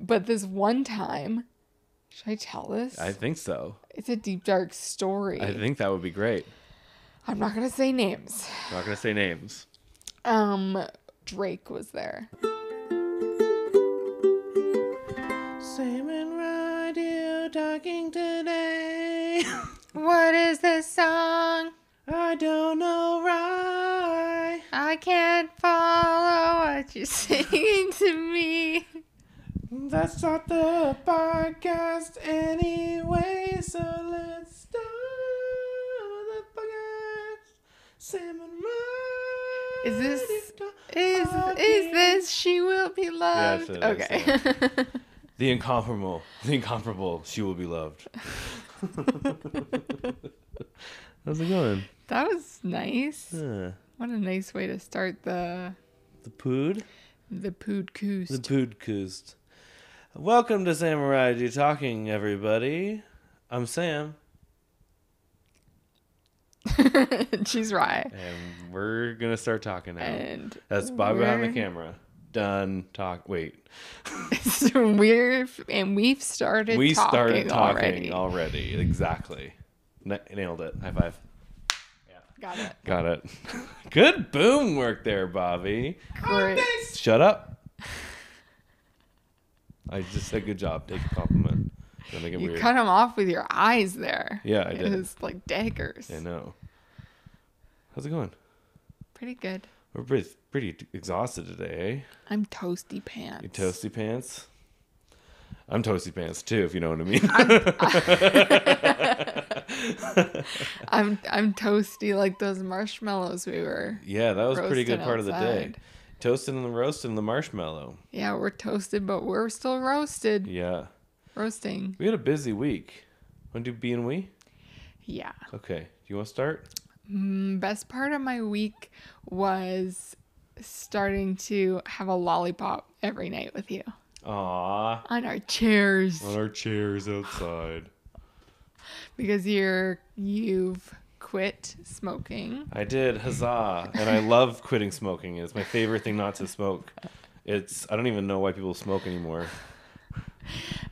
but this one time, should I tell this? I think so. it's a deep dark story. I think that would be great. I'm not gonna say names. I'm not gonna say names. Um, Drake was there. Salmon Radio talking today. What is this song? I don't know right. I can't follow what you're saying to me. That's not the podcast anyway, so let's start the podcast. Salmon Radio. Is this is is this she will be loved? it is, okay. The incomparable, the incomparable, she will be loved. How's it going? that was nice. Uh, What a nice way to start the the pood? the pood coos. The Poodcoost. Welcome to Samurai G Talking, everybody. I'm Sam, She's right. and we're gonna start talking now. And That's Bobby behind the camera. Done. Talk. Wait. so we're and we've started. we talking started talking already. already. Exactly. Na nailed it. High five. Got it. Got it. Good boom work there, Bobby. Great. Shut up. I just said good job. Take a compliment. Don't make it You weird. cut him off with your eyes there. Yeah, I it did. was like daggers. I know. How's it going? Pretty good. We're pretty, pretty exhausted today, eh? I'm toasty pants. You toasty pants? I'm toasty pants too, if you know what I mean. I'm I'm toasty like those marshmallows we were. yeah, that was a pretty good Roasting part of the day. Toasting and the roasting the marshmallow. Yeah, we're toasted, but we're still roasted. Yeah. Roasting. We had a busy week. Want to do B and we? Yeah. Okay. Do you want to start? Mm, best part of my week was starting to have a lollipop every night with you Aw. on our chairs On our chairs outside. because you're you've quit smoking. I did, huzzah! And I love quitting smoking. It's my favorite thing not to smoke. It's I don't even know why people smoke anymore.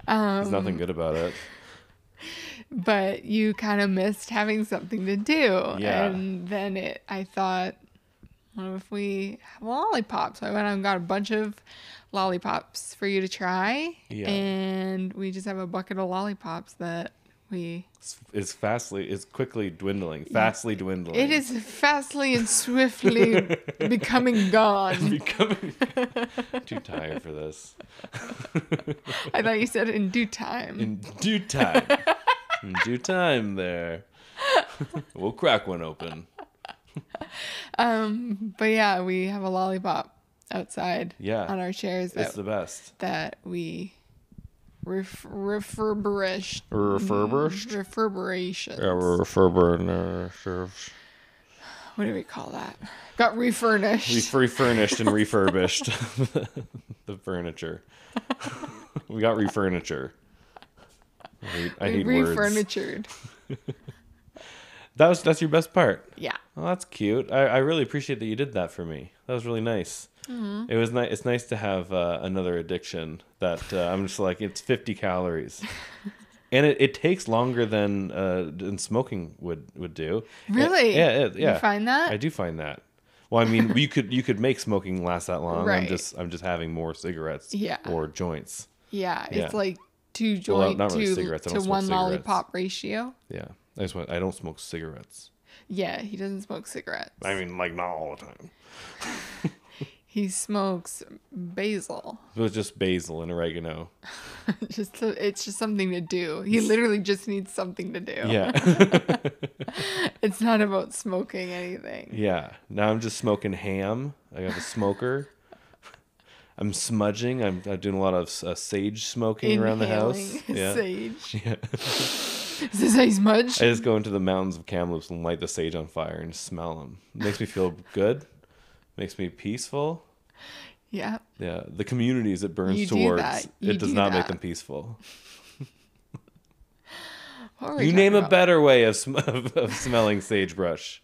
Um, There's nothing good about it. but you kind of missed having something to do. Yeah. And then it, I thought, what if we have a lollipop? So I went out and got a bunch of lollipops for you to try. Yeah. And we just have a bucket of lollipops that we. It's fastly, it's quickly dwindling, fastly dwindling. It is fastly and swiftly becoming gone. becoming too tired for this. I thought you said in due time. In due time, in due time, there, we'll crack one open. Um, but yeah, we have a lollipop outside Yeah. on our chairs that It's the best. that we ref- refurbished. Refurbished? Refurberations. refurbished. What do we call that? Got refurnished. We refurnished and refurbished the furniture. we got refurniture. I hate, I hate words. refurnitured. That was that's your best part. Yeah. Oh, that's cute. I, I really appreciate that you did that for me. That was really nice. Mm-hmm. It was nice. It's nice to have uh, another addiction that uh, I'm just like it's 50 calories, and it, it takes longer than uh, than smoking would would do. Really? Yeah, yeah. yeah. You find that? I do find that. Well, I mean, you could you could make smoking last that long. Right. I'm just I'm just having more cigarettes. Yeah. Or joints. yeah, Yeah. it's like two Well, joint not really to, cigarettes, to one cigarettes. lollipop ratio. Yeah. I just want I don't smoke cigarettes. Yeah, he doesn't smoke cigarettes. I mean, like not all the time. he smokes basil. It was just basil and oregano. just it's just something to do. He literally just needs something to do. Yeah. It's not about smoking anything. Yeah. Now I'm just smoking ham. I have a smoker. I'm smudging. I'm, I'm doing a lot of uh, sage smoking around the house. Yeah. Sage. Yeah. Is this how you smudge? I just go into the mountains of Kamloops and light the sage on fire and smell them. makes me feel good. Makes me peaceful. Yeah. Yeah. The communities it burns You do towards, that. It does do not make them peaceful. What were we You name a better way of, sm- of, of smelling sagebrush.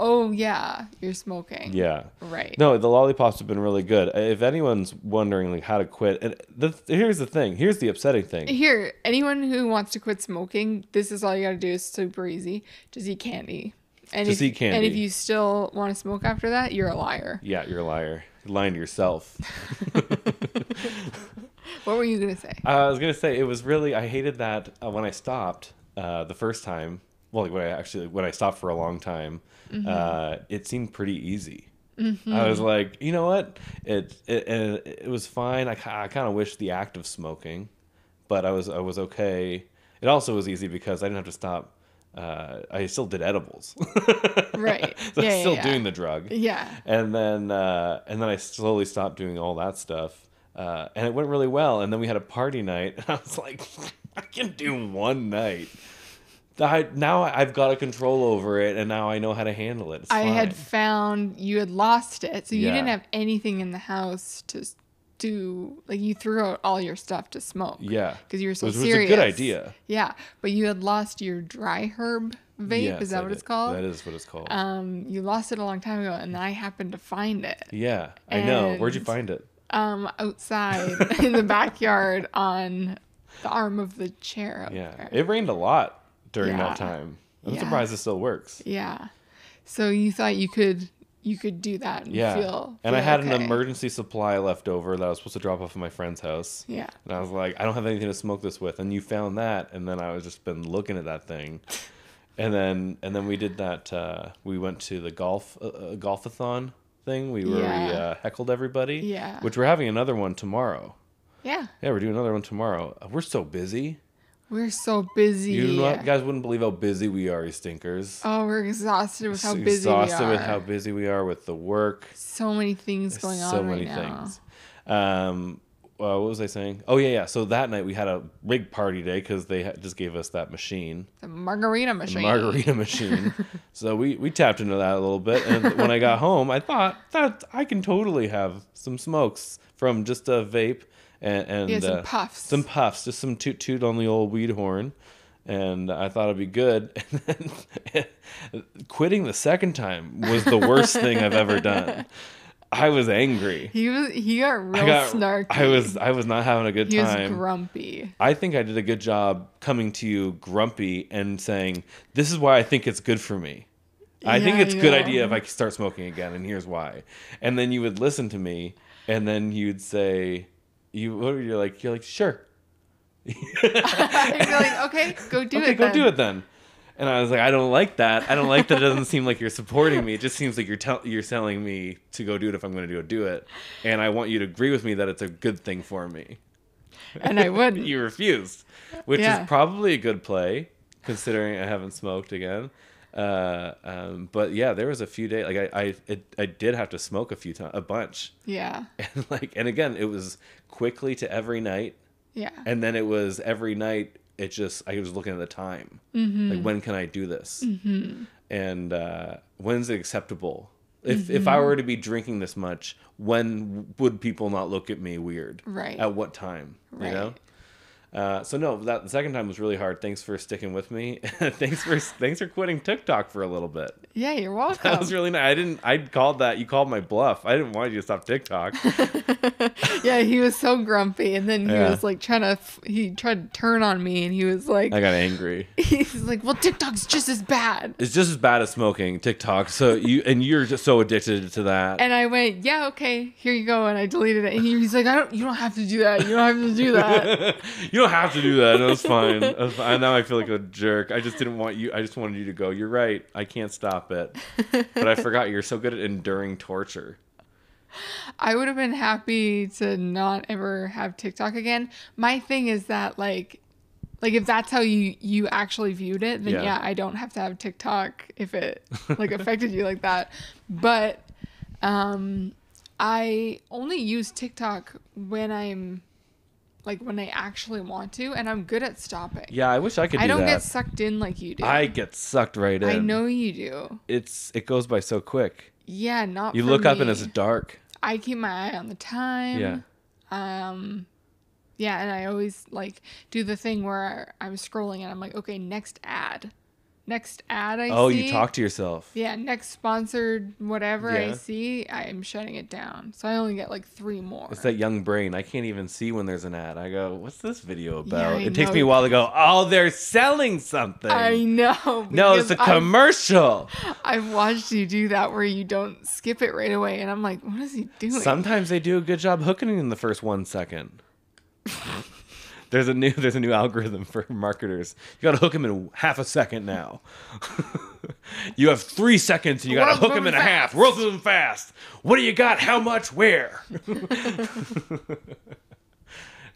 Oh yeah, you're smoking. Yeah. Right. No, the lollipops have been really good. If anyone's wondering like how to quit, and the, here's the thing. Here's the upsetting thing. Here, anyone who wants to quit smoking, this is all you gotta do. It's super easy. Just eat candy. And Just if, eat candy. And if you still want to smoke after that, you're a liar. Yeah, you're a liar. You're lying to yourself. What were you gonna say? Uh, I was gonna say it was really. I hated that uh, when I stopped uh, the first time. Well, like when I actually when I stopped for a long time, Mm-hmm. uh, it seemed pretty easy. I was like, you know what? It it it, it was fine. I, I kind of wish the act of smoking, but I was I was okay. It also was easy because I didn't have to stop. Uh, I still did edibles. Right. so Yeah, I was still yeah. doing the drug Yeah. and then uh, and then I slowly stopped doing all that stuff, uh, and it went really well. And then we had a party night, and I was like, I can do one night. I, now I've got a control over it, and now I know how to handle it. It's I had found you had lost it, so you Yeah. didn't have anything in the house to do. Like you threw out all your stuff to smoke. yeah, Because you were so Which was a serious. good idea. Yeah, but you had lost your dry herb vape. Yes, is that what it's called? That is what it's called. Um, you lost it a long time ago, and then I happened to find it. yeah, I know. Where'd you find it? Um, outside in the backyard on the arm of the chair. Yeah, there. it rained a lot during Yeah. that time. I'm Yeah. surprised it still works. Yeah. So you thought you could you could do that and Yeah, feel. and I feel had an emergency supply left over that I was supposed to drop off at my friend's house. Yeah. And I was like, I don't have anything to smoke this with. And you found that, and then I was just been looking at that thing, and then and then we did that. Uh, we went to the golf uh, uh, golfathon thing. We were we uh, heckled everybody. Yeah. Which we're having another one tomorrow. Yeah. Yeah, we're doing another one tomorrow. We're so busy. We're so busy. You know, what? guys wouldn't believe how busy we are, you stinkers. Oh, we're exhausted with how busy exhausted we are. Exhausted with how busy we are with the work. so many things going on so right many now. things. Um, well, what was I saying? Oh yeah, yeah. So that night we had a big party day because they ha- just gave us that machine, The margarita the machine. margarita machine. so we we tapped into that a little bit, and when I got home, I thought that I can totally have some smokes from just a vape and and Yeah, some uh, puffs. some puffs, just some toot toot on the old weed horn. And I thought it'd be good. And then quitting the second time was the worst thing I've ever done. I was angry. He was he got real I got snarky. I was I was not having a good time. he was grumpy. I think I did a good job coming to you grumpy and saying, "This is why I think it's good for me. I think it's a good yeah. idea if I start smoking again, and here's why." And then you would listen to me, and then you'd say, "You what were you like? You're like, sure, you're like, okay, go do okay, it. go then. do it then." And I was like, "I don't like that. I don't like that. It doesn't seem like you're supporting me. It just seems like you're tell you're telling me to go do it if I'm going to go do it, and I want you to agree with me that it's a good thing for me." And I would. you refused, which Yeah. is probably a good play considering I haven't smoked again. Uh, um, but yeah, there was a few days like I I it, I did have to smoke a few times, a bunch, yeah. and like and again it was quickly to every night, Yeah. and then it was every night. It just I was looking at the time, Mm-hmm. like when can I do this, and uh, when's it acceptable. If, if I were to be drinking this much, when would people not look at me weird? Right. At what time? You know. Uh, so no, that the second time was really hard. Thanks for sticking with me. thanks for thanks for quitting TikTok for a little bit. Yeah, you're welcome. That was really nice. I didn't. I called that. You called my bluff. I didn't want you to stop TikTok. yeah, he was so grumpy, and then he Yeah. was like trying to. He tried to turn on me, and he was like, I got angry. he's like, well, TikTok's just as bad. It's just as bad as smoking TikTok. So you and you're just so addicted to that. And I went, yeah, okay, here you go, and I deleted it. And he- he's like, I don't, you don't have to do that. You don't have to do that. You don't have to do that. No, it's fine. That's fine. Now I feel like a jerk. I just didn't want you. I just wanted you to go. You're right. I can't stop it. But I forgot you're so good at enduring torture. I would have been happy to not ever have TikTok again. My thing is that like like if that's how you you actually viewed it, then Yeah. yeah, I don't have to have TikTok if it like affected you like that. But um I only use TikTok when I'm like when I actually want to and I'm good at stopping. Yeah, I wish I could do I don't that. get sucked in like you do. I get sucked right in. I know you do. It's it goes by so quick. Yeah, not You look up and it's dark. I keep my eye on the time. Yeah. Um, yeah, and I always like do the thing where I'm scrolling and I'm like, okay, next ad, next ad I oh, see. you talk to yourself. Yeah, next sponsored whatever I see, I am shutting it down. So I only get like three more. It's that young brain. I can't even see when there's an ad. I go, "What's this video about?" I it takes me a while to go, "Oh, they're selling something." I know. no, it's a because I've- commercial. I've watched you do that where you don't skip it right away, and I'm like, what is he doing? Sometimes they do a good job hooking in the first one second. there's a new there's a new algorithm for marketers. You got to hook them in half a second now. you have three seconds and you got to hook them in a half. fast. World's moving fast. What do you got? How much? Where?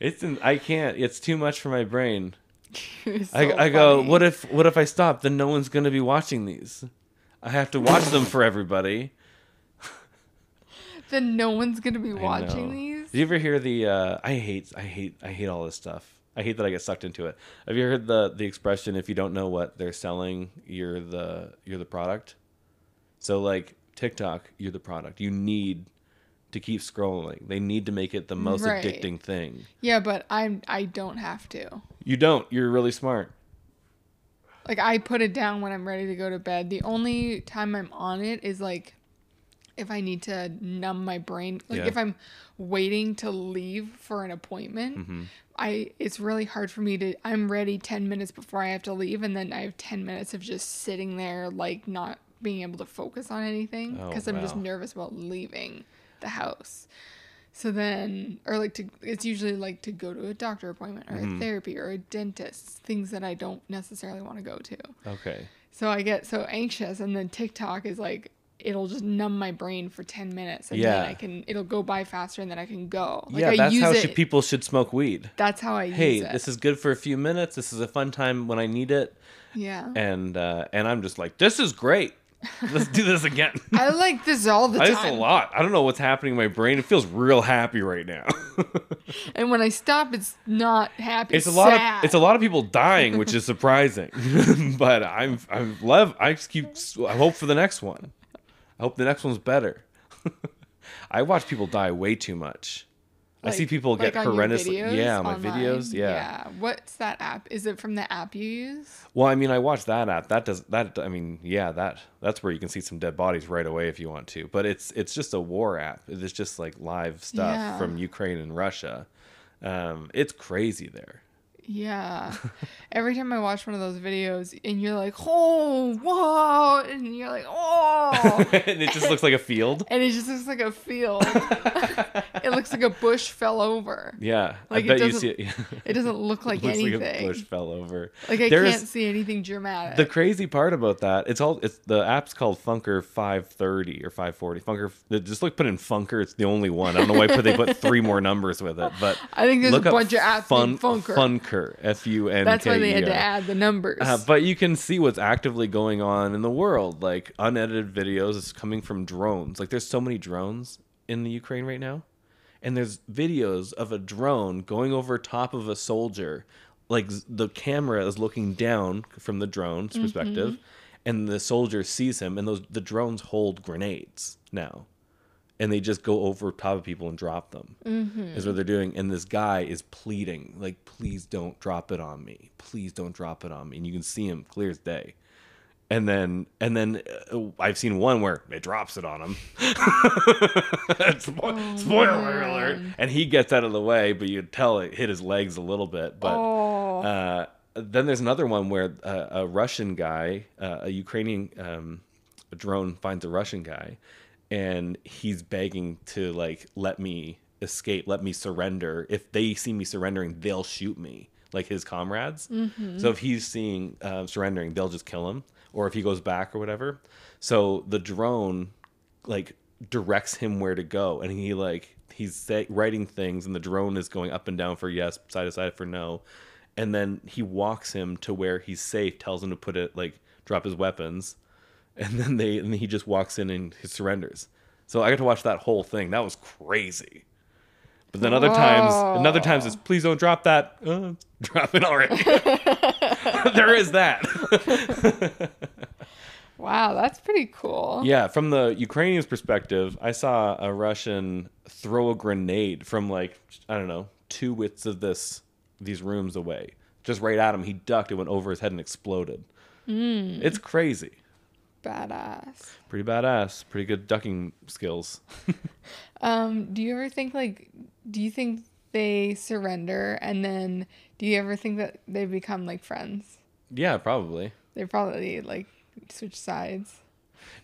it's in, I can't. It's too much for my brain. So I, I go. What if what if I stop? Then no one's gonna be watching these. I have to watch them for everybody. Then no one's gonna be watching these. Did you ever hear the? Uh, I hate, I hate, I hate all this stuff. I hate that I get sucked into it. Have you heard the the expression? If you don't know what they're selling, you're the you're the product. So like TikTok, you're the product. You need to keep scrolling. They need to make it the most Right. addicting thing. Yeah, but I'm I don't have to. You don't. You're really smart. Like I put it down when I'm ready to go to bed. The only time I'm on it is like if I need to numb my brain. Like Yeah. if I'm waiting to leave for an appointment, Mm-hmm. I it's really hard for me to I'm ready 10 minutes before I have to leave and then I have 10 minutes of just sitting there like not being able to focus on anything Oh, because I'm just nervous about leaving the house. So then, or like to, it's usually like to go to a doctor appointment or Mm-hmm. a therapy or a dentist, things that I don't necessarily want to go to. Okay. So I get so anxious, and then TikTok is like, it'll just numb my brain for 10 minutes, and Yeah. then I can, it'll go by faster, and then I can go. Like yeah, I that's use how it, should people should smoke weed. that's how I Hey, use it. this is good for a few minutes. This is a fun time when I need it. yeah. and uh, and I'm just like, this is great. Let's do this again. I like this all the a time. lot. I don't know what's happening in my brain. It feels real happy right now. And when I stop, it's not happy. it's a lot sad. of it's a lot of people dying, which is surprising. but I'm I'm love. I just keep. I hope for the next one. I hope the next one's better. I watch people die way too much. I see people get like on horrendously. Yeah, my online? videos. Yeah. Yeah. What's that app? Is it from the app you use? Well, I mean, I watch that app. That does that. I mean, yeah, that that's where you can see some dead bodies right away if you want to. But it's it's just a war app. It's just like live stuff Yeah. from Ukraine and Russia. Um, it's crazy there. Yeah. Every time I watch one of those videos and you're like, oh, whoa, and you're like, oh, and it just looks like a field. and it just looks like a field. it looks like a bush fell over. Yeah, Like, I it bet you doesn't- see it. It doesn't look like looks anything. like a bush fell over. Like I There's- can't see anything dramatic. The crazy part about that, it's all it's the app's called Funker 530 or 540. Funker, just look put in Funker. It's the only one. I don't know why they put three more numbers with it, but I think there's look a bunch of apps fun, named Funker. Funker, F U N. That's why they had to K E R. add the numbers. Uh, but you can see what's actively going on in the world, like unedited videos is coming from drones. Like there's so many drones in the Ukraine right now, and there's videos of a drone going over top of a soldier. Like the camera is looking down from the drone's perspective, and the soldier sees him, and those the drones hold grenades now, and they just go over top of people and drop them. Is what they're doing, and this guy is pleading, like, "Please don't drop it on me. Please don't drop it on me." And you can see him clear as day. And then, and then, uh, I've seen one where it drops it on him. Spo- spoiler alert! And he gets out of the way, but you tell it hit his legs a little bit. But oh, uh, then there's another one where uh, a Russian guy, uh, a Ukrainian um, drone finds a Russian guy, and he's begging to like let me escape, let me surrender. If they see me surrendering, they'll shoot me, like his comrades. So if he's seeing uh, surrendering, they'll just kill him, or if he goes back or whatever. So the drone like directs him where to go and he like he's say, writing things and the drone is going up and down for yes side to side for no and then he walks him to where he's safe tells him to put it like drop his weapons and then they and he just walks in and he surrenders so i got to watch that whole thing that was crazy but then other times another times it's please don't drop that uh, drop it already there is that wow, that's pretty cool. Yeah, from the Ukrainians' perspective, I saw a Russian throw a grenade from like I don't know two widths of this these rooms away, just right at him. He ducked. It went over his head and exploded. It's crazy. Badass. Pretty badass. Pretty good ducking skills. Um, do you ever think like do you think they surrender and then do you ever think that they become like friends? Yeah, probably. They probably like switch sides.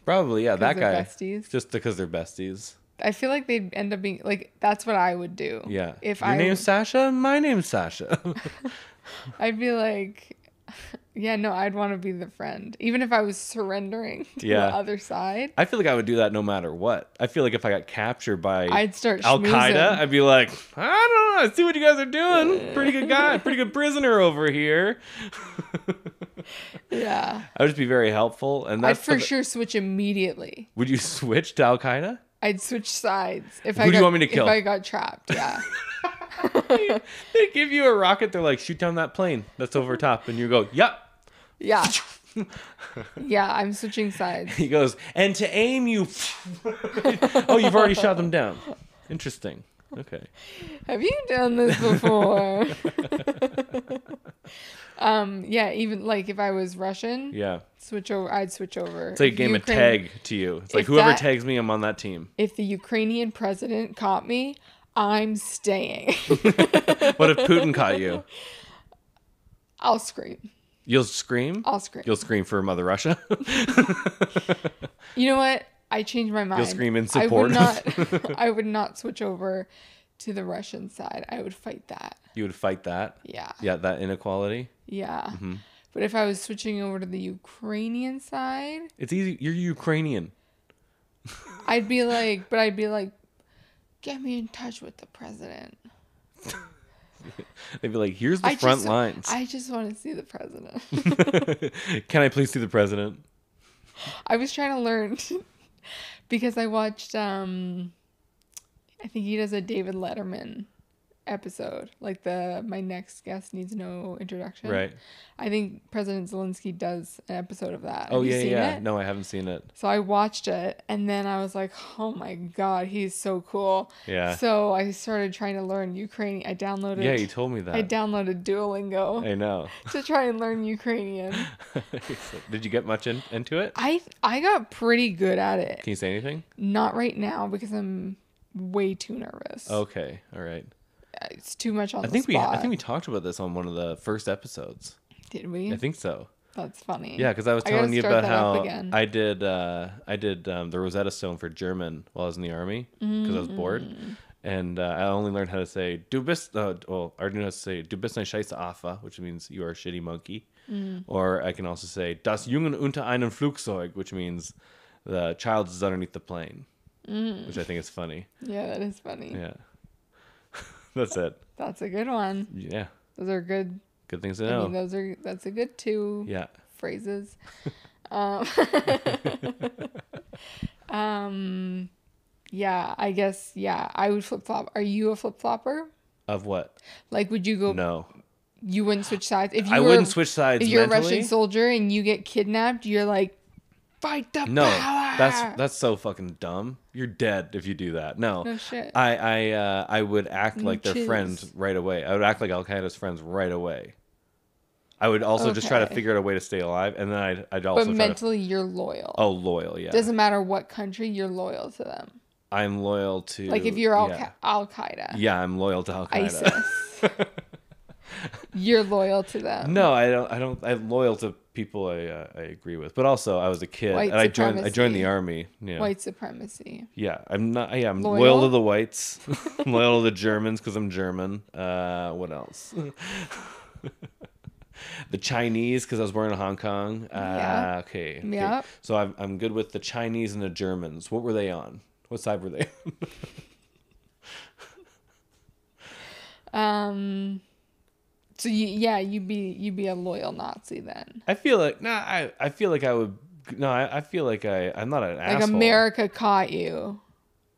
Probably, yeah, That guy. besties. Just because they're besties. I feel like they'd end up being like that's what I would do. Yeah. If Your I name's Sasha? My name's Sasha. I'd be like yeah, no, I'd want to be the friend. Even if I was surrendering to Yeah. the other side. I feel like I would do that no matter what. I feel like if I got captured by I'd start Al Qaeda. I'd be like, I don't know. I see what you guys are doing. Pretty good guy, pretty good prisoner over here. Yeah. I would just be very helpful, and I'd for the- sure switch immediately. Would you switch to Al Qaeda? I'd switch sides if Who I do got, you want me to kill? If I got trapped, yeah. They give you a rocket. They're like, shoot down that plane that's over top, and you go, yep. Yeah. Yeah, I'm switching sides. He goes, and to aim, you. oh, you've already shot them down. Interesting. Okay. Have you done this before? um, yeah, even like if I was Russian, Yeah. switch over. I'd switch over. It's like a game of tag to you. It's like whoever that- tags me, I'm on that team. If the Ukrainian president caught me, I'm staying. What if Putin caught you? I'll scream. You'll scream. I'll scream. You'll scream for Mother Russia. You know what? I changed my mind. You'll scream in support. I would not. I would not switch over to the Russian side. I would fight that. you would fight that. Yeah. Yeah, that inequality. Yeah. Mm-hmm. But if I was switching over to the Ukrainian side, It's easy. You're Ukrainian. I'd be like, but I'd be like, get me in touch with the president. They'd be like, "Here's the I front just, lines. I just want to see the president. Can I please see the president?" I was trying to learn because I watched, um, I think he does a David Letterman episode, like the my next guest needs no introduction. Right. I think President Zelensky does an episode of that. Oh Have you yeah, seen yeah. it? No, I haven't seen it. So I watched it and then I was like, oh my god, he's so cool. Yeah. So I started trying to learn Ukrainian. I downloaded. Yeah, you told me that. I downloaded Duolingo I know. to try and learn Ukrainian. Did you get much in, into it? I I got pretty good at it. Can you say anything? Not right now because I'm way too nervous. Okay. All right. It's too much on I think we. I think we talked about this on one of the first episodes. did we? I think so. That's funny. Yeah, because I was I telling you about how. I did uh, I did um, the Rosetta Stone for German while I was in the army because I was bored, Mm. and uh, I only learned how to say "du bist." Uh, well, I knew how to say "du bist ein scheiße Affe," which means you are a shitty monkey, Mm. or I can also say "das Jungen unter einem Flugzeug," which means the child is underneath the plane, Mm. which I think is funny. Yeah, that is funny. Yeah, that's it. That's a good one. Yeah, Those are good. good things to I know. mean, those are that's a good two yeah. phrases. um, um, yeah, I guess yeah, I would flip flop. Are you a flip flopper? Of what? Like, would you go? No, You wouldn't switch sides if you I were. wouldn't switch sides. If you're a. Russian soldier and you get kidnapped, you're like, fight the No, power. That's that's so fucking dumb. You're dead if you do that. No, No shit. I I uh, I would act like their friends right away. I would act like Al Qaeda's friends right away. I would also just try to Okay. figure out a way to stay alive, and then I'd I'd but also try to. mentally, you're loyal. Oh, loyal, yeah. Doesn't matter what country, you're loyal to them. I'm loyal to. Like if you're Al yeah. Al Qaeda, Yeah, I'm loyal to Al Qaeda. ISIS, you're loyal to them. No, I don't. I don't. I'm loyal to people I uh, I agree with, but also I was a kid White and I joined I joined the army. Yeah, White supremacy. Yeah, I'm not. Yeah, I'm loyal, Loyal? to the whites. I'm loyal to the Germans because I'm German. Uh, what else? the Chinese because I was born in Hong Kong. Uh, Yeah. Okay. okay. Yep. So I'm I'm good with the Chinese and the Germans. What were they on? What side were they? Um. So you, yeah, you'd be you'd be a loyal Nazi then. I feel like nah. I I feel like I would. No, I, I feel like I I'm not an Like asshole. America caught you.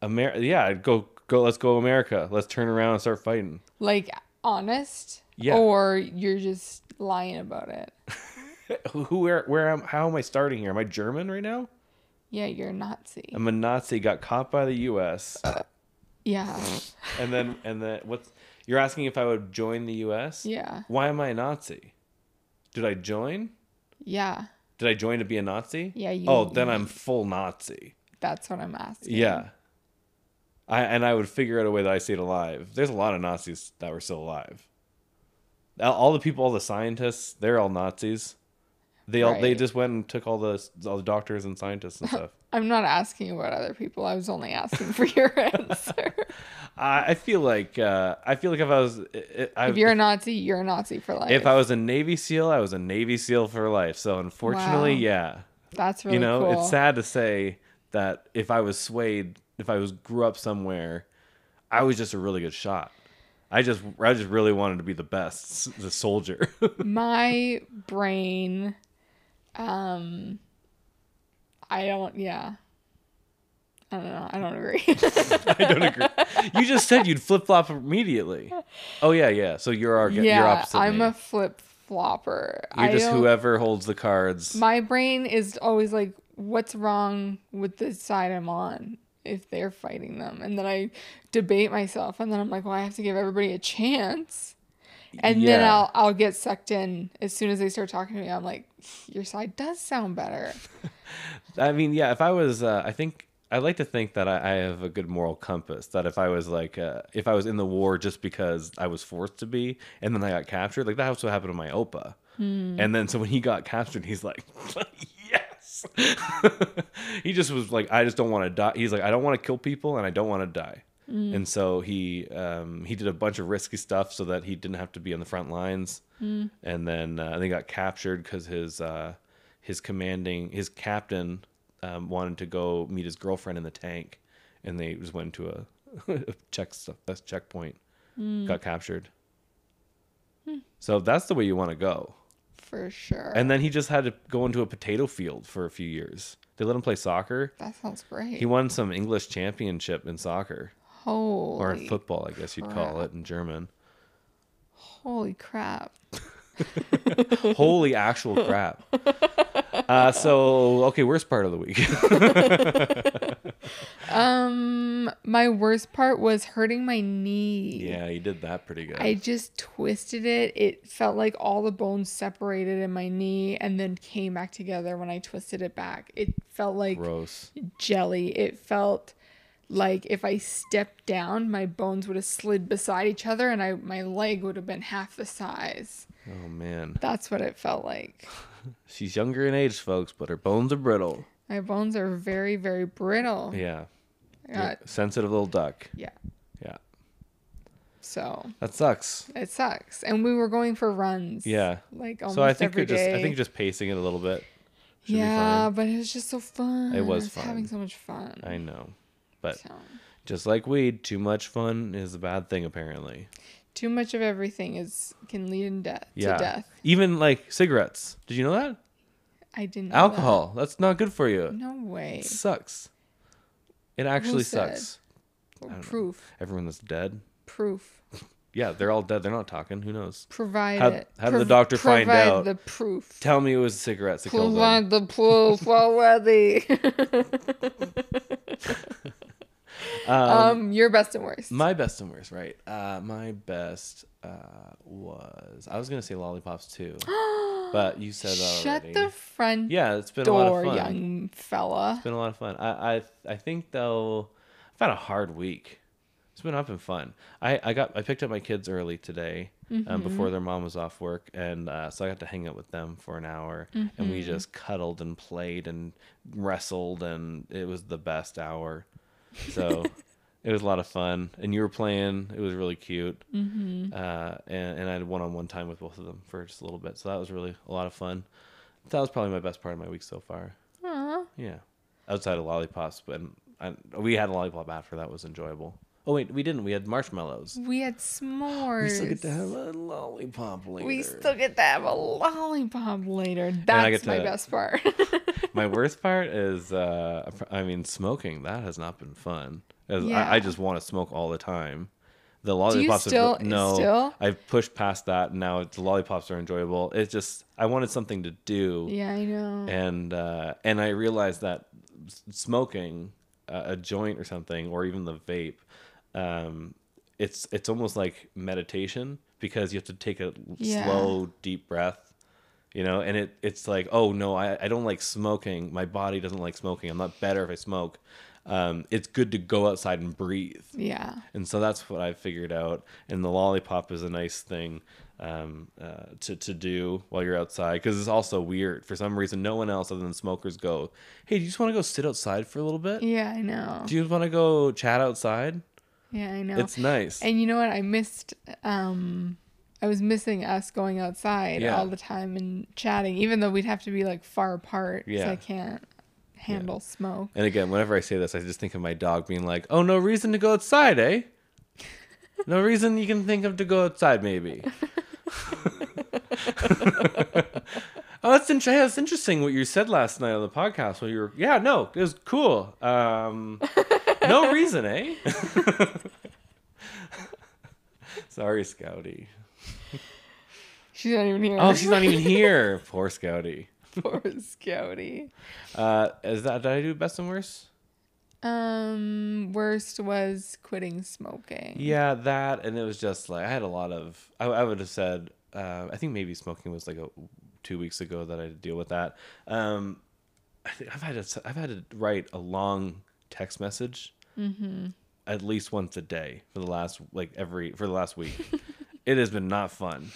Amer- Yeah, I'd go go. Let's go America. Let's turn around and start fighting. Like honest. Yeah. Or you're just lying about it. Who who where where am how am I starting here? Am I German right now? Yeah, you're a Nazi. I'm a Nazi, got caught by the U.S. Uh, yeah. and then and then what's you're asking if I would join the U.S. Yeah. Why am I a Nazi? Did I join? Yeah. Did I join to be a Nazi? Yeah, you- oh, then you- I'm full Nazi. That's what I'm asking. Yeah. I and I would figure out a way that I stayed alive. There's a lot of Nazis that were still alive. All- All the people, all the scientists, they're all Nazis. They all they just went and took all the all the doctors and scientists and stuff. I'm not asking about other people. I was only asking for your answer. I, I feel like uh, I feel like if I was I, I, if you're a Nazi, you're a Nazi for life. if I was a Navy SEAL, I was a Navy SEAL for life. So unfortunately, Wow. yeah, That's really you know, cool. it's sad to say that if I was swayed, if I was grew up somewhere, I was just a really good shot. I just I just really wanted to be the best, the soldier. My brain, um, I don't. Yeah. I don't know. I don't agree. I don't agree. You just said you'd flip flop immediately. Oh yeah, yeah. So you're our you're yeah, opposite. I'm me. a flip flopper. You're I just whoever holds the cards. My brain is always like, what's wrong with the side I'm on if they're fighting them? And then I debate myself, and then I'm like, well, I have to give everybody a chance. And then I'll I'll get sucked in as soon as they start talking to me. I'm like, your side does sound better. I mean, yeah. If I was, uh, I think I like to think that I, I have a good moral compass. That if I was like, uh, if I was in the war just because I was forced to be, and then I got captured, like that's what happened to my opa. And then so when he got captured, he's like, yes. he just was like, I just don't want to die. He's like, I don't want to kill people, and I don't want to die. And so he um, he did a bunch of risky stuff so that he didn't have to be on the front lines. And then uh, they got captured because his uh, his commanding his captain um, wanted to go meet his girlfriend in the tank, and they just went to a, a check that's checkpoint, got captured. So that's the way you want to go. For sure. And then he just had to go into a potato field for a few years. They let him play soccer. that sounds great. He won some English championship in soccer holy, or in football, I guess you'd call crap. it in German. holy crap. Holy actual crap. Uh, so okay, worst part of the week. Um, my worst part was hurting my knee. yeah, you did that pretty good. I just twisted it. It felt like all the bones separated in my knee and then came back together when I twisted it back. It felt like Gross. jelly. It felt like if I stepped down, my bones would have slid beside each other and I my leg would have been half the size. Oh man, That's what it felt like. she's younger in age, folks, but her bones are brittle. My bones are very, very brittle. Yeah, got- sensitive little duck. yeah. Yeah, So that sucks. it sucks. And we were going for runs. Yeah. Like almost So I think every you're just I think just pacing it a little bit. Yeah, but it was just so fun. It was I fun. having so much fun. I know, but So, just like weed, too much fun is a bad thing apparently. too much of everything is can lead in death Yeah, to death. even like cigarettes. Did you know that? I didn't. know Alcohol. That's not good for you. No way. It sucks. It actually sucks. don't know. Proof. Everyone that's dead. Proof. Yeah, they're all dead. They're not talking. Who knows? Provide How- it. how did the doctor find provide out? the proof. Tell me it was cigarettes that killed them. Provide the proof already. um, your best and worst. My best and worst, right? Uh, my best uh, was I was gonna say lollipops too, but you said that Shut already. the front yeah, it's been a lot door, of fun. young fella. It's been a lot of fun. I I, I think though, I've had a hard week. It's been up and fun. I, I got I picked up my kids early today, Mm-hmm. um, before their mom was off work, and uh, so I got to hang out with them for an hour, and Mm-hmm. we just cuddled and played and wrestled, and it was the best hour. So it was a lot of fun, and you were playing. It was really cute, mm-hmm. uh, and and I had one on one time with both of them for just a little bit, so that was really a lot of fun. That was probably my best part of my week so far. Aw. Yeah, outside of lollipops, but I, we had a lollipop after that was enjoyable. Oh wait, we didn't. We had marshmallows. We had s'mores. We still get to have a lollipop later. We still get to have a lollipop later. That's my best part. My worst part is, uh, I mean, smoking. That has not been fun. As Yeah. I, I just want to smoke all the time. The lollipops have- still- no. still? I've pushed past that. And now it's, the lollipops are enjoyable. It's just I wanted something to do. yeah, I know. and uh, and I realized that smoking uh, a joint or something, or even the vape, um, it's it's almost like meditation because you have to take a Yeah. slow, deep breath. You know and it it's like oh no I, I don't like smoking my body doesn't like smoking i'm not better if i smoke um, it's good to go outside and breathe Yeah. and so that's what I figured out. And the lollipop is a nice thing um, uh, to to do while you're outside because it's also weird for some reason. No one else other than smokers go, "Hey, do you just want to go sit outside for a little bit? Yeah, I know. Do you want to go chat outside? Yeah, I know. It's nice." And you know what? I missed. Um, I was missing us going outside Yeah. all the time and chatting, even though we'd have to be like far apart. Yeah. I can't handle smoke. And again, whenever I say this, I just think of my dog being like, "Oh, no reason to go outside, eh? No reason you can think of to go outside, maybe." oh, that's, in- that's interesting what you said last night on the podcast. When you were, yeah, no, it was cool. Um, no reason, eh? Sorry, Scouty. She's not even here. Oh, she's not even here. Poor Scouty. Poor Scouty. Uh, is that did I do best and worst? Um, worst was quitting smoking. Yeah, that, and it was just like I had a lot of. I, I would have said. Uh, I think maybe smoking was like a two weeks ago that I had to deal with that. Um, I think I've had to. I've had to write a long text message. At least once a day for the last like every for the last week. it has been not fun.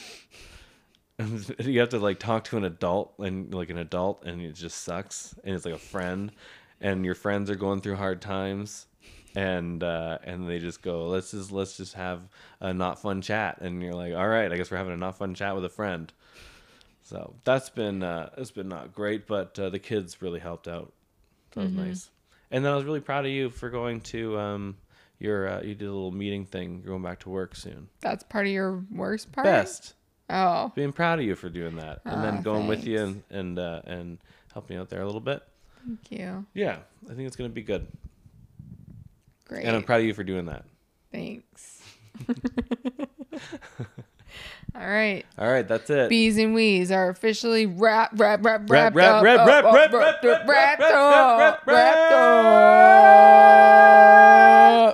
you have to like talk to an adult and like an adult and it just sucks and it's like a friend and your friends are going through hard times and uh and they just go let's just let's just have a not fun chat. And you're like all right i guess we're having a not fun chat with a friend. So that's been uh it's been not great but uh, the kids really helped out. That was nice. And then i was really proud of you for going to um your uh, you did a little meeting thing you're going back to work soon. That's part of your worst part. best Oh, being proud of you for doing that and then Aw, going with you and and uh, and helping out there a little bit. thank you. Yeah, I think it's gonna be good, Great. and I'm proud of you for doing that. Thanks. All right. All right, that's it. Bees and Wees are officially wrap, wrap, wrap, Rap, wrapped rap, up, rap, up, rap, up, rap, wrapped rap, up, rap, wrapped rap, up, rap, wrapped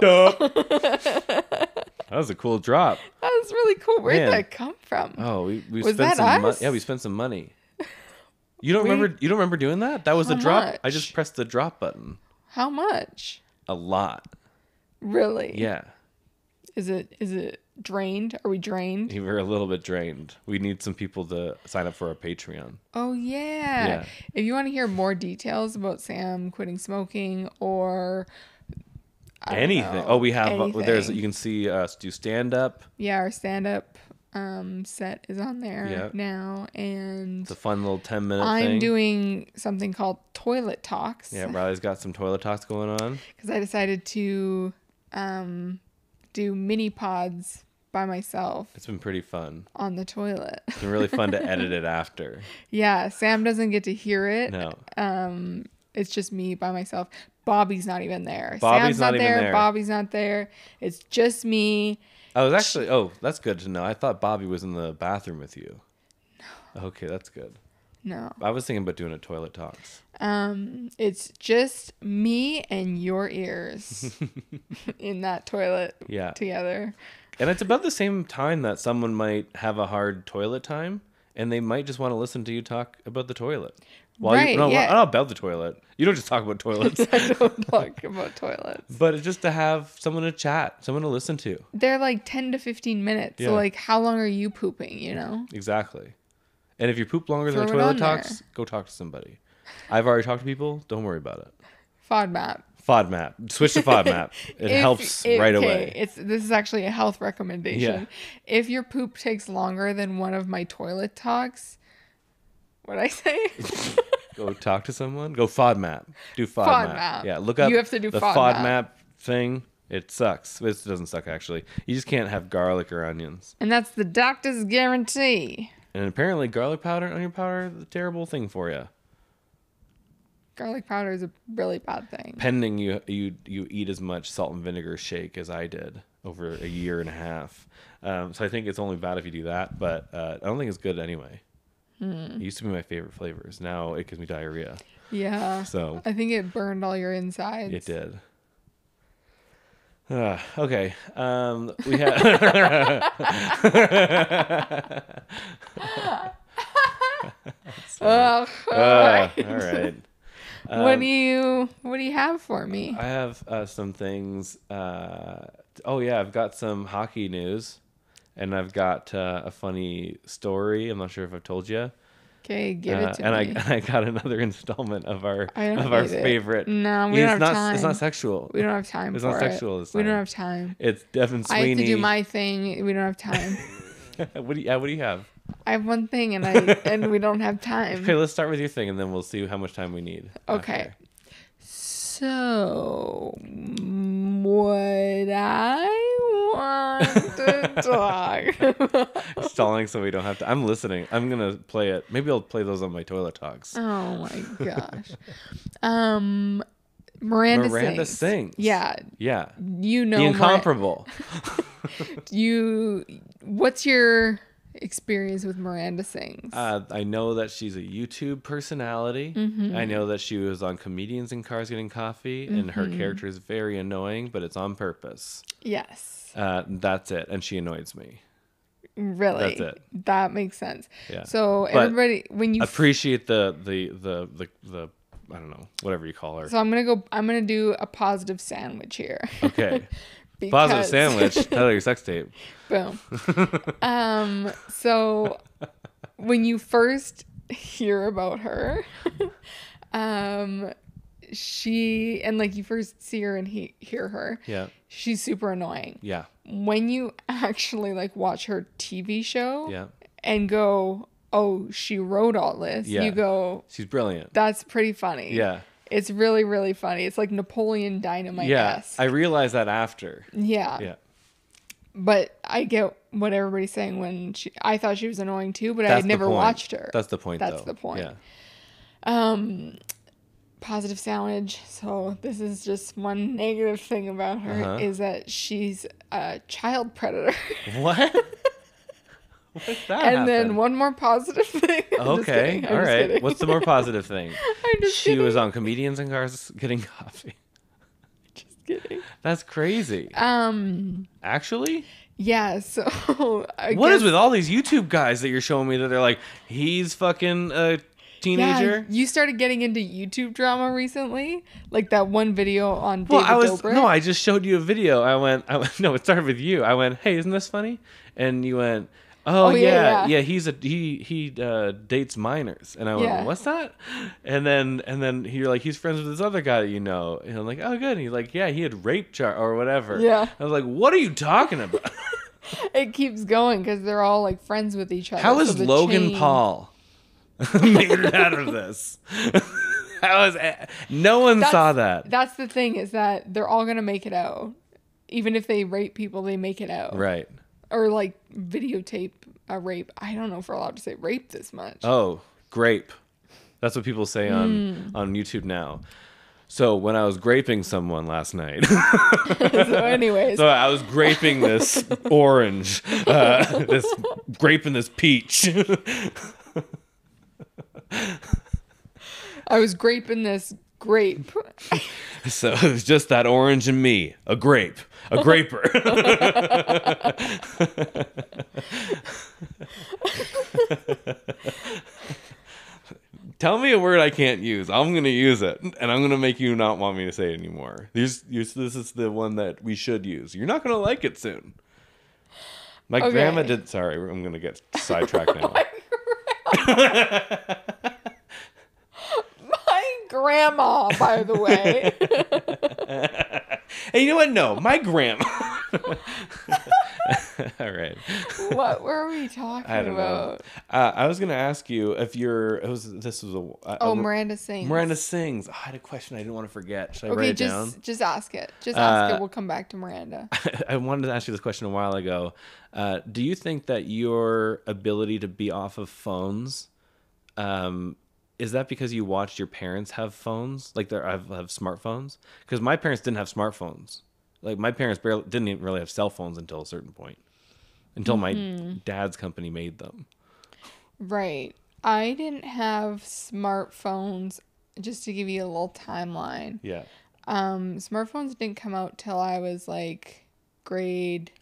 up. that was a cool drop. That was really cool. Where did that come from? Oh, we, we Was spent some money. Yeah, we spent some money. You don't We- remember? You don't remember doing that? That was a drop. I just pressed the drop button. How much? A lot. Really? Yeah, Is it is it drained? Are we drained? We're a little bit drained. We need some people to sign up for our Patreon. Oh yeah. Yeah. If you want to hear more details about Sam quitting smoking or anything. know, Oh, we have. Uh, there's. You can see us do stand up. yeah, our stand up um set is on there Yeah. now and It's a fun little ten minute I'm thing. doing something called toilet talks Yeah, Riley's got some toilet talks going on. because I decided to um do mini pods by myself It's been pretty fun. on the toilet. It's been really fun to edit it after. yeah, Sam doesn't get to hear it. No, Um, it's just me by myself. Bobby's not even there. Bobby's Sam's not not, even there. there. Bobby's not there. It's just me. I was actually. Oh, that's good to know. I thought Bobby was in the bathroom with you. No. Okay, that's good. No. I was thinking about doing a toilet talks. Um, it's just me and your ears in that toilet Yeah, together. and it's about the same time that someone might have a hard toilet time, and they might just want to listen to you talk about the toilet. While you, Right, no, yeah. not about the toilet. You don't just talk about toilets. I don't talk about toilets. but it's just to have someone to chat, someone to listen to. They're like 10 to 15 minutes. Yeah. So, like, how long are you pooping, you know? Exactly. And if you poop longer than Throw the toilet on there. talks, go talk to somebody. I've already talked to people. Don't worry about it. FODMAP. FODMAP. Switch to FODMAP. It If- helps it- right okay, away. It's this is actually a health recommendation. Yeah. If your poop takes longer than one of my toilet talks, what I say? Go talk to someone. Go FODMAP. Do FODMAP. FODMAP. Yeah, look up You have to do the FODMAP. FODMAP thing. It sucks. It doesn't suck actually. You just can't have garlic or onions. and that's the doctor's guarantee. And apparently, garlic powder and onion powder a terrible thing for you. Garlic powder is a really bad thing. Pending you you you eat as much salt and vinegar shake as I did over a year and a half. Um, so I think it's only bad if you do that, but uh, I don't think it's good anyway. Hmm. It used to be my favorite flavors. Now it gives me diarrhea. Yeah. So I think it burned all your insides. it did. Uh, okay. Um, we have. Ugh, Uh, all all right. right. what Um, do you What do you have for me? I have uh, some things. Uh, oh yeah, I've got some hockey news, and I've got uh, a funny story. I'm not sure if I've told you. Okay, give Uh, it to me. and me. I, I got another installment of our of our it. favorite. No, we Yeah, don't have not. time. It's not sexual. we don't have time It's not sexual We don't have time. It's Devon Sweeney. I have to do my thing. We don't have time. what do you? Yeah, what do you have? I have one thing, and I and we don't have time. Okay, let's start with your thing, and then we'll see how much time we need. Okay. after. So, what I want to talk about. Stalling so we don't have to. I'm listening. I'm gonna play it. Maybe I'll play those on my toilet talks. Oh my gosh. Um, Miranda, Miranda sings. sings. Yeah, Yeah. you know the incomparable. you. What's your experience with Miranda sings? Uh, I know that she's a YouTube personality. Mm-hmm. I know that she was on Comedians in Cars Getting Coffee, and her Mm-hmm. character is very annoying, but it's on purpose. yes, Uh, that's it, and she annoys me. really. That's it. That makes sense. Yeah. So But everybody, when you Appreciate the the the the the I don't know whatever you call her. So I'm gonna go. I'm gonna do a positive sandwich here. Okay, Because- positive sandwich. Tell your sex tape. Boom. um. So when you first hear about her, um, she and like you first see her and he, hear her, Yeah, she's super annoying. yeah, When you actually like watch her TV show yeah. and go, oh, she wrote all this. Yeah. You go, She's brilliant. that's pretty funny. Yeah, It's really really funny. It's like Napoleon Dynamite. yeah. I realized that after. Yeah. Yeah, But I get what everybody's saying when she I thought she was annoying too, but I had never point. watched her. That's the point. That's though. the point. Yeah. Um positive sandwich. So this is just one negative thing about her Uh-huh. is that she's a child predator. What? What's that? and then one more positive thing. Okay, kidding. I'm all just right. kidding. What's the more positive thing? I'm just She kidding. was on Comedians and Cars Getting Coffee. just kidding. That's crazy. Um Actually, yeah, so I what is guess- with all these YouTube guys that you're showing me that they're like, he's fucking a teenager? Yeah, you started getting into YouTube drama recently, like that one video on David Well, I was Dobrik. no, I just showed you a video. I went, I went, no, it started with you. I went, hey, isn't this funny? And you went, oh, Oh, yeah, yeah, yeah. he's a he he uh, dates minors. And I went, Yeah. what's that? And then and then you're like, he's friends with this other guy that you know. And I'm like, oh, good. And he's like, yeah, he had rape char or whatever. Yeah. I was like, what are you talking about? it keeps going because they're all like friends with each other. How is so Logan chain- Paul made it out of this? How is no one That's- saw that? That's the thing is that they're all gonna make it out, even if they rape people, they make it out. Right. Or like videotape a rape. I don't know if we're allowed to say rape this much. Oh, grape. That's what people say on Hmm. on YouTube now. So when I was graping someone last night, so, anyways, so I was graping this orange, uh, this graping this peach. I was graping this grape. so it's just that orange and me, a grape, a graper. Tell me a word I can't use. I'm gonna use it, and I'm gonna make you not want me to say it anymore. This is the one that we should use. You're not gonna like it soon. My Okay. grandma did. Sorry, I'm gonna get sidetracked now. Grandma, by the way. Hey, you know what? No, my grandma. All right. what were we talking I about? Uh, I was gonna ask you if you're. It was. This was a. a- Oh, Miranda sings. Miranda sings. Oh, I had a question I didn't want to forget. Should I write Okay, it just down? just ask it. Just ask Uh, it. We'll come back to Miranda. I wanted to ask you this question a while ago. Uh, do you think that your ability to be off of phones, um, is that because you watched your parents have phones, like they have, have smartphones? Because my parents didn't have smartphones. Like my parents barely didn't even really have cell phones until a certain point, until Mm-hmm. my dad's company made them. Right. I didn't have smartphones. Just to give you a little timeline, Yeah. um, smartphones didn't come out till I was like grade,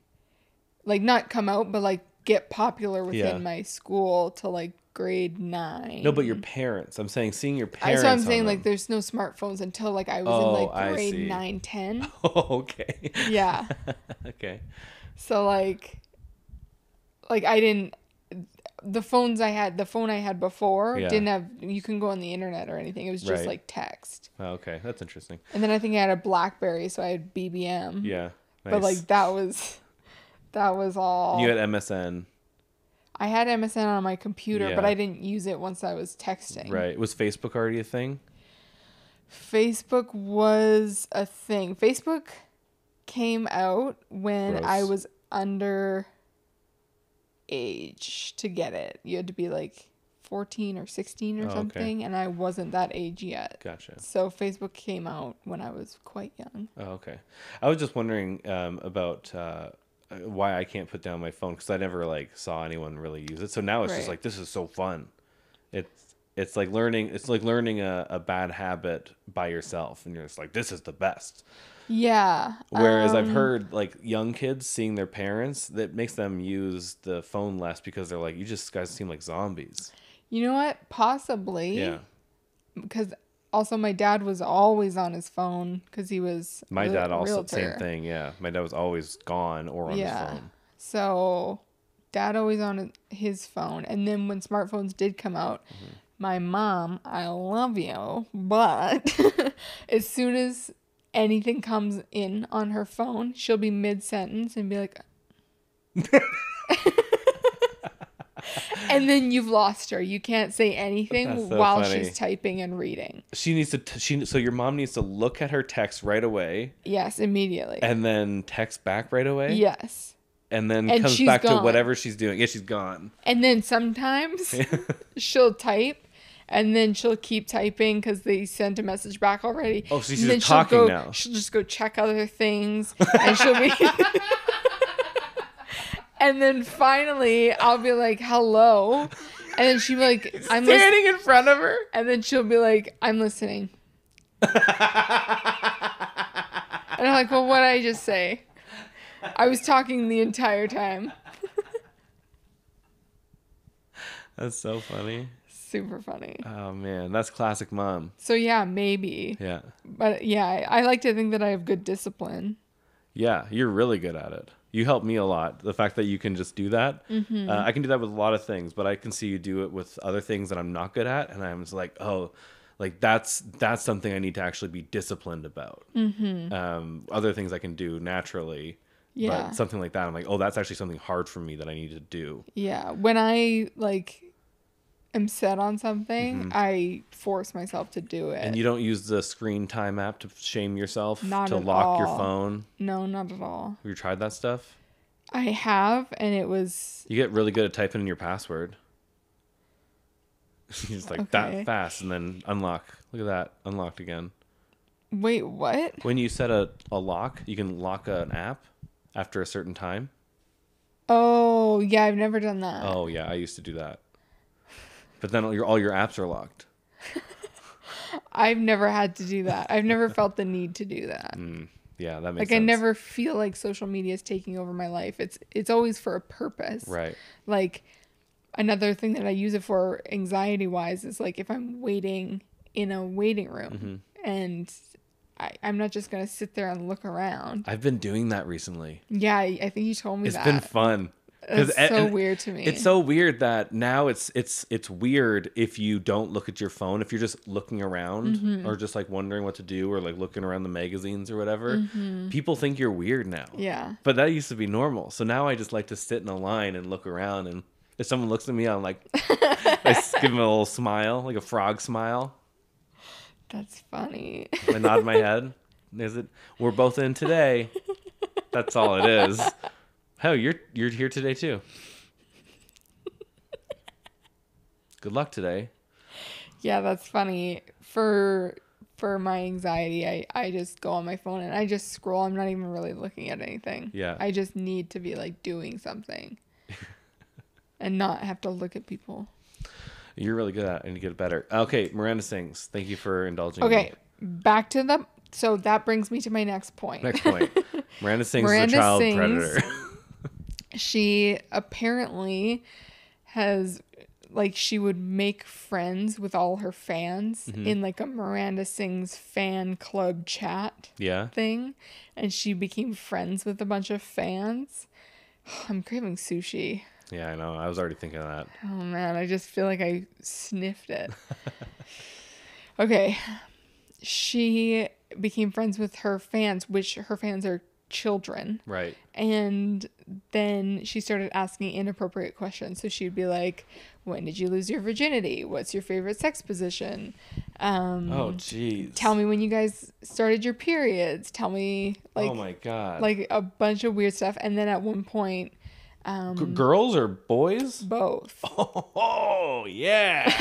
like not come out, but like get popular within Yeah. my school till like grade nine. No, but your parents. I'm saying seeing your parents. so I'm saying like there's no smartphones until like I was Oh, in like grade nine, ten. Oh, okay. Yeah. okay. So like like I didn't the phones I had the phone I had before Yeah. didn't have you can go on the internet or anything. It was just Right. like text. Oh, okay. That's interesting. And then I think I had a Blackberry, so I had BBM. Yeah. But like that was that was all you had MSN, I had MSN on my computer, but I didn't use it once I was texting. right? Was Facebook already a thing? Facebook was a thing. Facebook came out when I was under age to get it. You had to be like 14 or 16 or Oh, okay. something, and I wasn't that age yet. Gotcha. So Facebook came out when I was quite young. Oh, okay. I was just wondering um, about uh, why I can't put down my phone because I never like saw anyone really use it. So now it's just like this is so fun. It's it's like learning. It's like learning a, a bad habit by yourself, and you're just like this is the best. Yeah. Whereas I've um, heard like young kids seeing their parents, that makes them use the phone less because they're like, you just guys seem like zombies. You know what? Possibly. Yeah. Because also my dad was always on his phone because he was My dad also same thing. Yeah, my dad was always gone or on Yeah. his phone. So, dad always on his phone. And then when smartphones did come out, Mm-hmm. my mom, I love you, but as soon as anything comes in on her phone, she'll be mid sentence and be like, and then you've lost her. You can't say anything so while funny. she's typing and reading. She needs to. T- she so your mom needs to look at her text right away Yes, immediately. and then text back right away. yes. And then And comes back to whatever she's doing. Yeah, she's gone. And then sometimes she'll type and then she'll keep typing because they sent a message back already. Oh, so she's And then just she'll talking go, now. She'll just go check other things and she'll be. and then finally, I'll be like, hello. And then she'll be like, I'm. Standing in front of her. And then she'll be like, I'm listening. And I'm like, well, what did I just say? I was talking the entire time. That's so funny. Super funny. Oh man, that's classic mom. So yeah, maybe. Yeah, But yeah, I, I like to think that I have good discipline. yeah, you're really good at it. You help me a lot. The fact that you can just do that, Mm-hmm. uh, I can do that with a lot of things, but I can see you do it with other things that I'm not good at, and I'm just like, oh, like that's that's something I need to actually be disciplined about. Mm-hmm. Um, other things I can do naturally, Yeah. but something like that, I'm like, oh, that's actually something hard for me that I need to do. Yeah. When I like am set on something, I force myself to do it. Mm-hmm. And you don't use the screen time app to shame yourself Not to lock your phone. no, not at all. Have you tried that stuff? I have, and it was You get really good at typing in your password. You're just like Okay. that fast and then unlock. Look at that. Unlocked again. wait, what? When you set a, a lock, you can lock an app after a certain time. Oh, yeah, I've never done that. Oh yeah, I used to do that. But then all your all your apps are locked. I've never had to do that. I've never felt the need to do that. Yeah, that makes like sense. I never feel like social media is taking over my life. It's it's always for a purpose. Right. like another thing that I use it for anxiety wise is like if I'm waiting in a waiting room Mm-hmm. and I, I'm not just gonna sit there and look around. I've been doing that recently. Yeah, I, I think you told me It's that. It's been fun. It's so weird to me. It's so weird that now it's it's it's weird if you don't look at your phone if you're just looking around Mm-hmm. or just like wondering what to do or like looking around the magazines or whatever. People think you're weird now. Mm-hmm. yeah. But that used to be normal. So now I just like to sit in a line and look around and if someone looks at me I'm like I give them a little smile, like a frog smile. That's funny. I nod my head. Is it we're both in today. That's all it is. Hell, you're you're here today too. Good luck today. yeah, that's funny. For for my anxiety, I, I just go on my phone and I just scroll. I'm not even really looking at anything. Yeah. I just need to be like doing something. and not have to look at people. You're really good at it and you get better. Okay, Miranda sings. Thank you for indulging me. Okay, me. back to the. So that brings me to my next point. Next point. Miranda sings Miranda the child sings. predator. She apparently has like she would make friends with all her fans Mm-hmm. in like a Miranda Sings fan club chat Yeah. thing and she became friends with a bunch of fans. I'm craving sushi. Yeah, I know. I was already thinking of that. Oh man, I just feel like I sniffed it. okay. She became friends with her fans, which her fans are children. Right. And then she started asking inappropriate questions. So she'd be like, When did you lose your virginity? What's your favorite sex position? Um, Oh, jeez. Tell me when you guys started your periods. Tell me, like, oh my god. like a bunch of weird stuff. And then at one point, um, G- girls or boys? both. Oh yeah!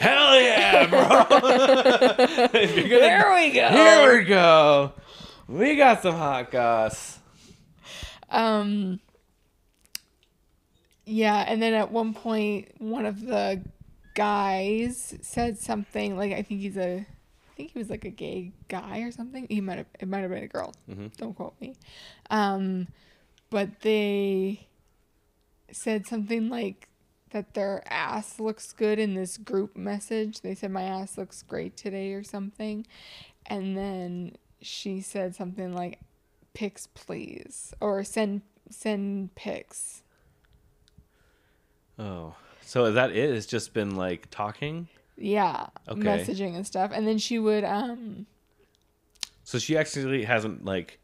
Hell yeah, bro! If you're gonna- There we go. Here we go. We got some hot goss. Um Yeah, and then at one point one of the guys said something like I think he's a I think he was like a gay guy or something. He might have it might have been a girl. Don't quote me. Um but they said something like that their ass looks good in this group message. They said my ass looks great today or something. And then she said something like pics please or send send pics. Oh, so is that it? It's just been like talking. Yeah, Okay. messaging and stuff. And then she would um So she actually hasn't like,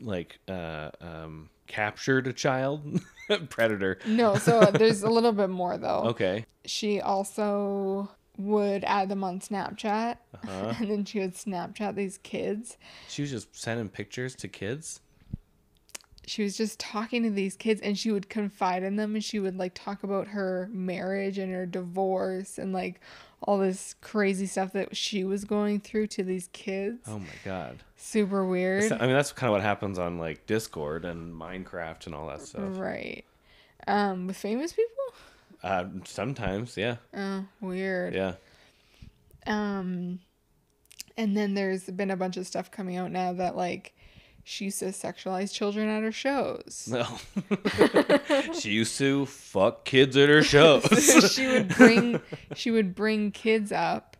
like, uh, um, captured a child predator. no, so there's a little bit more though. Okay. She also would add them on Snapchat Uh-huh. and then she would Snapchat these kids. She was just sending pictures to kids. she was just talking to these kids and she would confide in them and she would like talk about her marriage and her divorce and like all this crazy stuff that she was going through to these kids. Oh my god. Super weird. I mean, that's kind of what happens on like Discord and Minecraft and all that stuff. Right. Um with famous people? Uh, sometimes, yeah, Oh, weird. yeah. Um and then there's been a bunch of stuff coming out now that like she used to sexualize children at her shows. No. she used to fuck kids at her shows. so she would bring she would bring kids up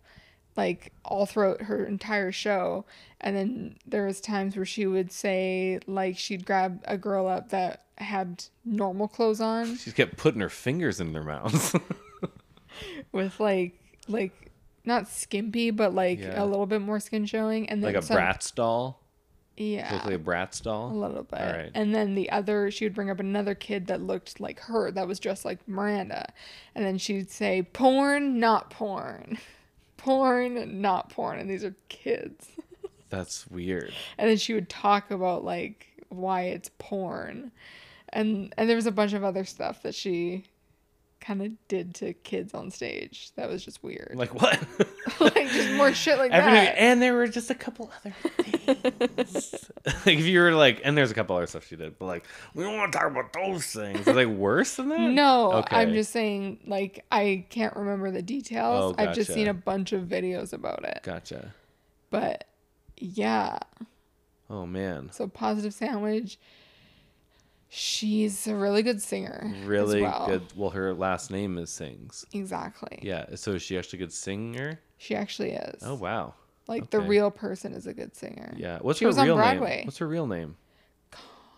like all throughout her entire show and then there was times where she would say like she'd grab a girl up that had normal clothes on she kept putting her fingers in their mouths. with like like not skimpy but like Yeah. a little bit more skin showing and then like a some, Bratz doll. yeah Basically a Bratz a little bit. All right. And then the other, she would bring up another kid that looked like her, that was dressed like Miranda. And then she'd say, porn, not porn. Porn, not porn. And these are kids. That's weird. And then she would talk about like why it's porn. And and there was a bunch of other stuff that she kind of did to kids on stage. That was just weird. Like what? like just more shit like Everything, that. and there were just a couple other things. like if you were like, and there's a couple other stuff she did, but like we don't want to talk about those things. Are they worse than that? No, okay. I'm just saying, like, I can't remember the details. Oh, gotcha. I've just seen a bunch of videos about it. Gotcha. But yeah, Oh man, so Positive Sandwich, she's a really good singer. really well. good. Well, her last name is Sings. Exactly. Yeah. So is she actually a good singer? She actually is. Oh wow. Like, the real person is a good singer. Yeah. What's She her was on real Broadway. name? What's her real name?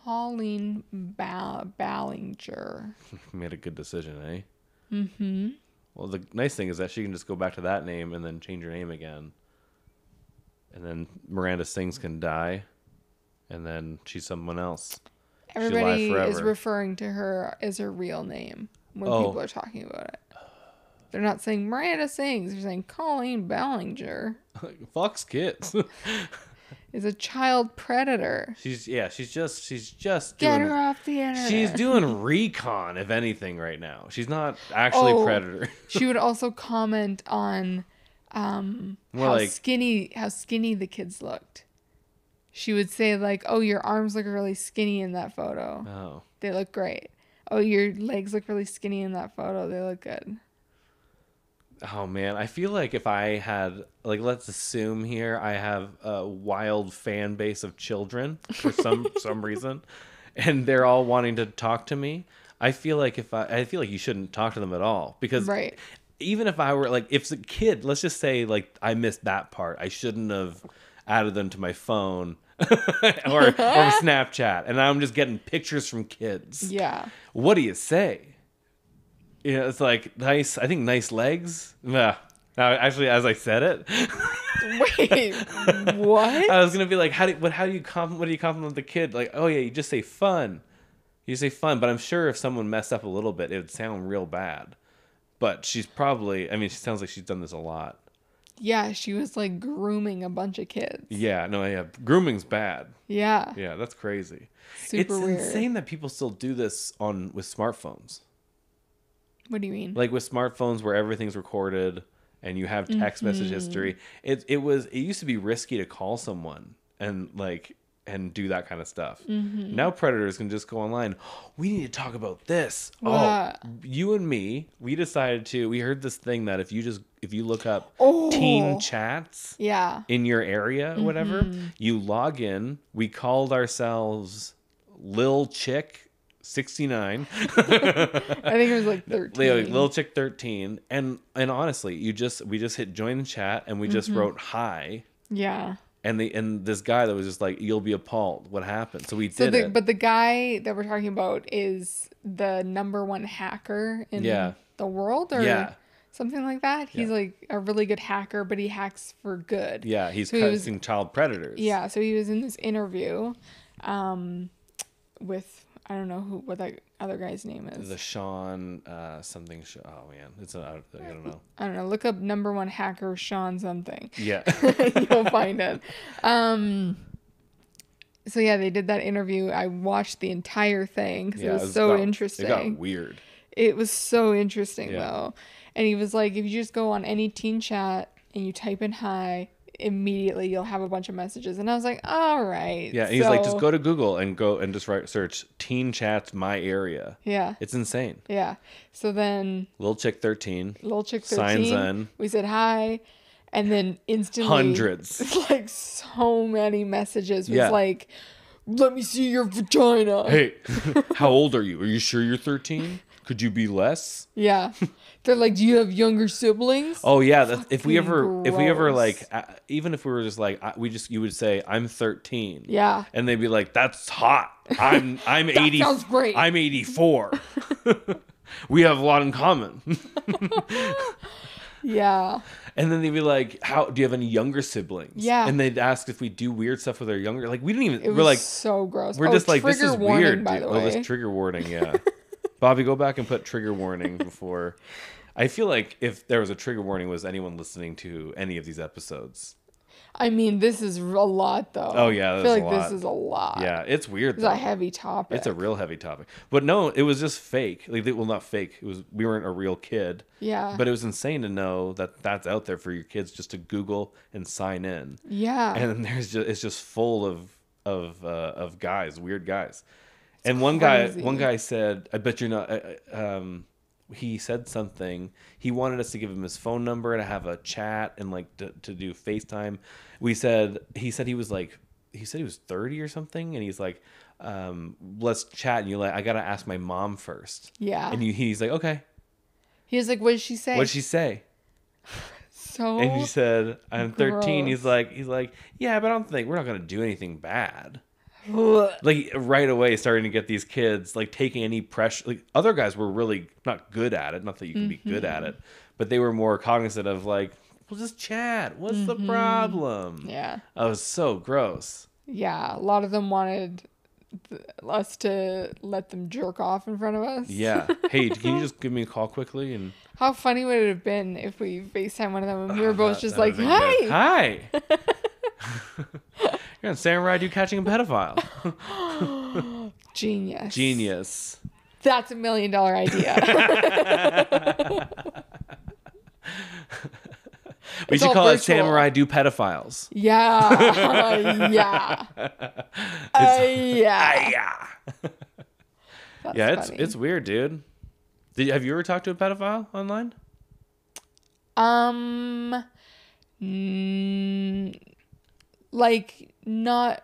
Colleen ba- Ballinger. Made a good decision, eh? Mm-hmm. Well, the nice thing is that she can just go back to that name and then change her name again. And then Miranda Sings can die, and then she's someone else. Everybody is referring to her as her real name when Oh. people are talking about it. They're not saying Miranda sings. They're saying Colleen Ballinger Fox kids. is a child predator. she's yeah. She's just she's just Get doing. her off the internet. She's doing recon, if anything, right now. She's not actually Oh. predator. she would also comment on um, More how like- skinny how skinny the kids looked. She would say like, "Oh, your arms look really skinny in that photo. Oh, They look great. Oh, your legs look really skinny in that photo. They look good." oh man. I feel like if I had like, let's assume here I have a wild fan base of children for some some reason, and they're all wanting to talk to me, I feel like if I I feel like you shouldn't talk to them at all because Right. even if I were like if the kid, let's just say like I missed that part, I shouldn't have added them to my phone or or Snapchat, and I'm just getting pictures from kids. Yeah. What do you say? You know, it's like nice. I think nice legs. Yeah. Actually, as I said it, Wait, what? I was gonna be like, how do what how do you compliment what do you compliment the kid? Like, oh yeah, you just say fun. You say fun, but I'm sure if someone messed up a little bit, it would sound real bad. But she's probably I mean, she sounds like she's done this a lot. Yeah, she was like grooming a bunch of kids. Yeah, no, yeah. Grooming's bad. Yeah. Yeah, that's crazy. Super it's weird. insane that people still do this on with smartphones. What do you mean? like with smartphones where everything's recorded and you have text message Mm-hmm. history it it was it used to be risky to call someone and like and do that kind of stuff Mm-hmm. now predators can just go online we need to talk about this What? oh you and me we decided to we heard this thing that if you just if you look up Oh. teen chats yeah. in your area whatever Mm-hmm. you log in we called ourselves lil chick 69 I think it was like 13. Leo, Little Chick 13. And and honestly, you just we just hit join chat and we just Mm-hmm. wrote hi. yeah. And the and this guy that was just like, You'll be appalled. What happened? So we So did the it. but the guy that we're talking about is the number one hacker in Yeah. the world or Yeah. Something like that. He's Yeah. like a really good hacker, but he hacks for good. yeah, he's so he was- child predators. Yeah, so he was in this interview um with I don't know who what that other guy's name is. The Sean uh something oh man. It's a, I don't know. I don't know. Look up number one hacker Sean something. Yeah. You'll find it. Um so yeah, they did that interview. I watched the entire thing because yeah, it was so got- interesting. It got weird. It was so interesting Yeah. though. And he was like, if you just go on any teen chat and you type in hi, immediately you'll have a bunch of messages. And I was like, all right. Yeah, and he's like, just go to Google and go and just write search teen chats my area. Yeah. It's insane. Yeah. So then Little Chick 13. little chick 13, Signs in. we said hi. And then instantly Hundreds. like so many messages was Yeah. like, let me see your vagina. Hey, how old are you? Are you sure you're 13? Could you be less? Yeah. They're like, do you have younger siblings? Oh yeah, that, if we ever, if we ever like, uh, even if we were just like, uh, we just, you would say, I'm 13. Yeah. And they'd be like, that's hot. I'm, I'm 80. sounds great. I'm 84. we have a lot in common. Yeah. and then they'd be like, how do you have any younger siblings? Yeah. And they'd ask if we do weird stuff with our younger, like we didn't even, It we're was like, so gross. we're Oh, just like, this is warning, weird. by dude. the Oh, this trigger warning, yeah. Bobby, go back and put trigger warning before. I feel like if there was a trigger warning, was anyone listening to any of these episodes? I mean, this is a lot though. Oh, yeah, I feel a like this is a lot. Yeah, it's weird. It's a though. heavy topic. It's a real heavy topic. But no, it was just fake. Like, well, not fake. It was we weren't a real kid. Yeah. But it was insane to know that that's out there for your kids just to Google and sign in. yeah. And there's just it's just full of of uh, of guys, weird guys. And one guy, one guy said, "I bet you're not." Uh, uh, um, he said something. He wanted us to give him his phone number to have a chat and like to, to do FaceTime. We said he said he was like he said he was 30 or something and he's like um, let's chat and you're like I got to ask my mom first. yeah. And you, he's like, "Okay." he was like, "What did she say?" What'd she say? so And he said, "I'm 13." He's like he's like, "Yeah, but I don't think we're not going to do anything bad." Like right away starting to get these kids like taking any pressure like other guys were really not good at it not that you can be good at Mm-hmm. it but they were more cognizant of like well just chat what's the problem Mm-hmm. yeah. i was so gross Yeah. A lot of them wanted th- us to let them jerk off in front of us. yeah hey can you just give me a call quickly and How funny would it have been if we FaceTime one of them and we were both That- just that like, "Hi." hi you're on samurai do catching a pedophile Genius. genius That's a million dollar idea. we It's should all call it samurai do pedophiles yeah. yeah. Uh, yeah. yeah That's yeah, it's funny. it's weird, dude. Did have you ever talked to a pedophile online? Um, mm, like not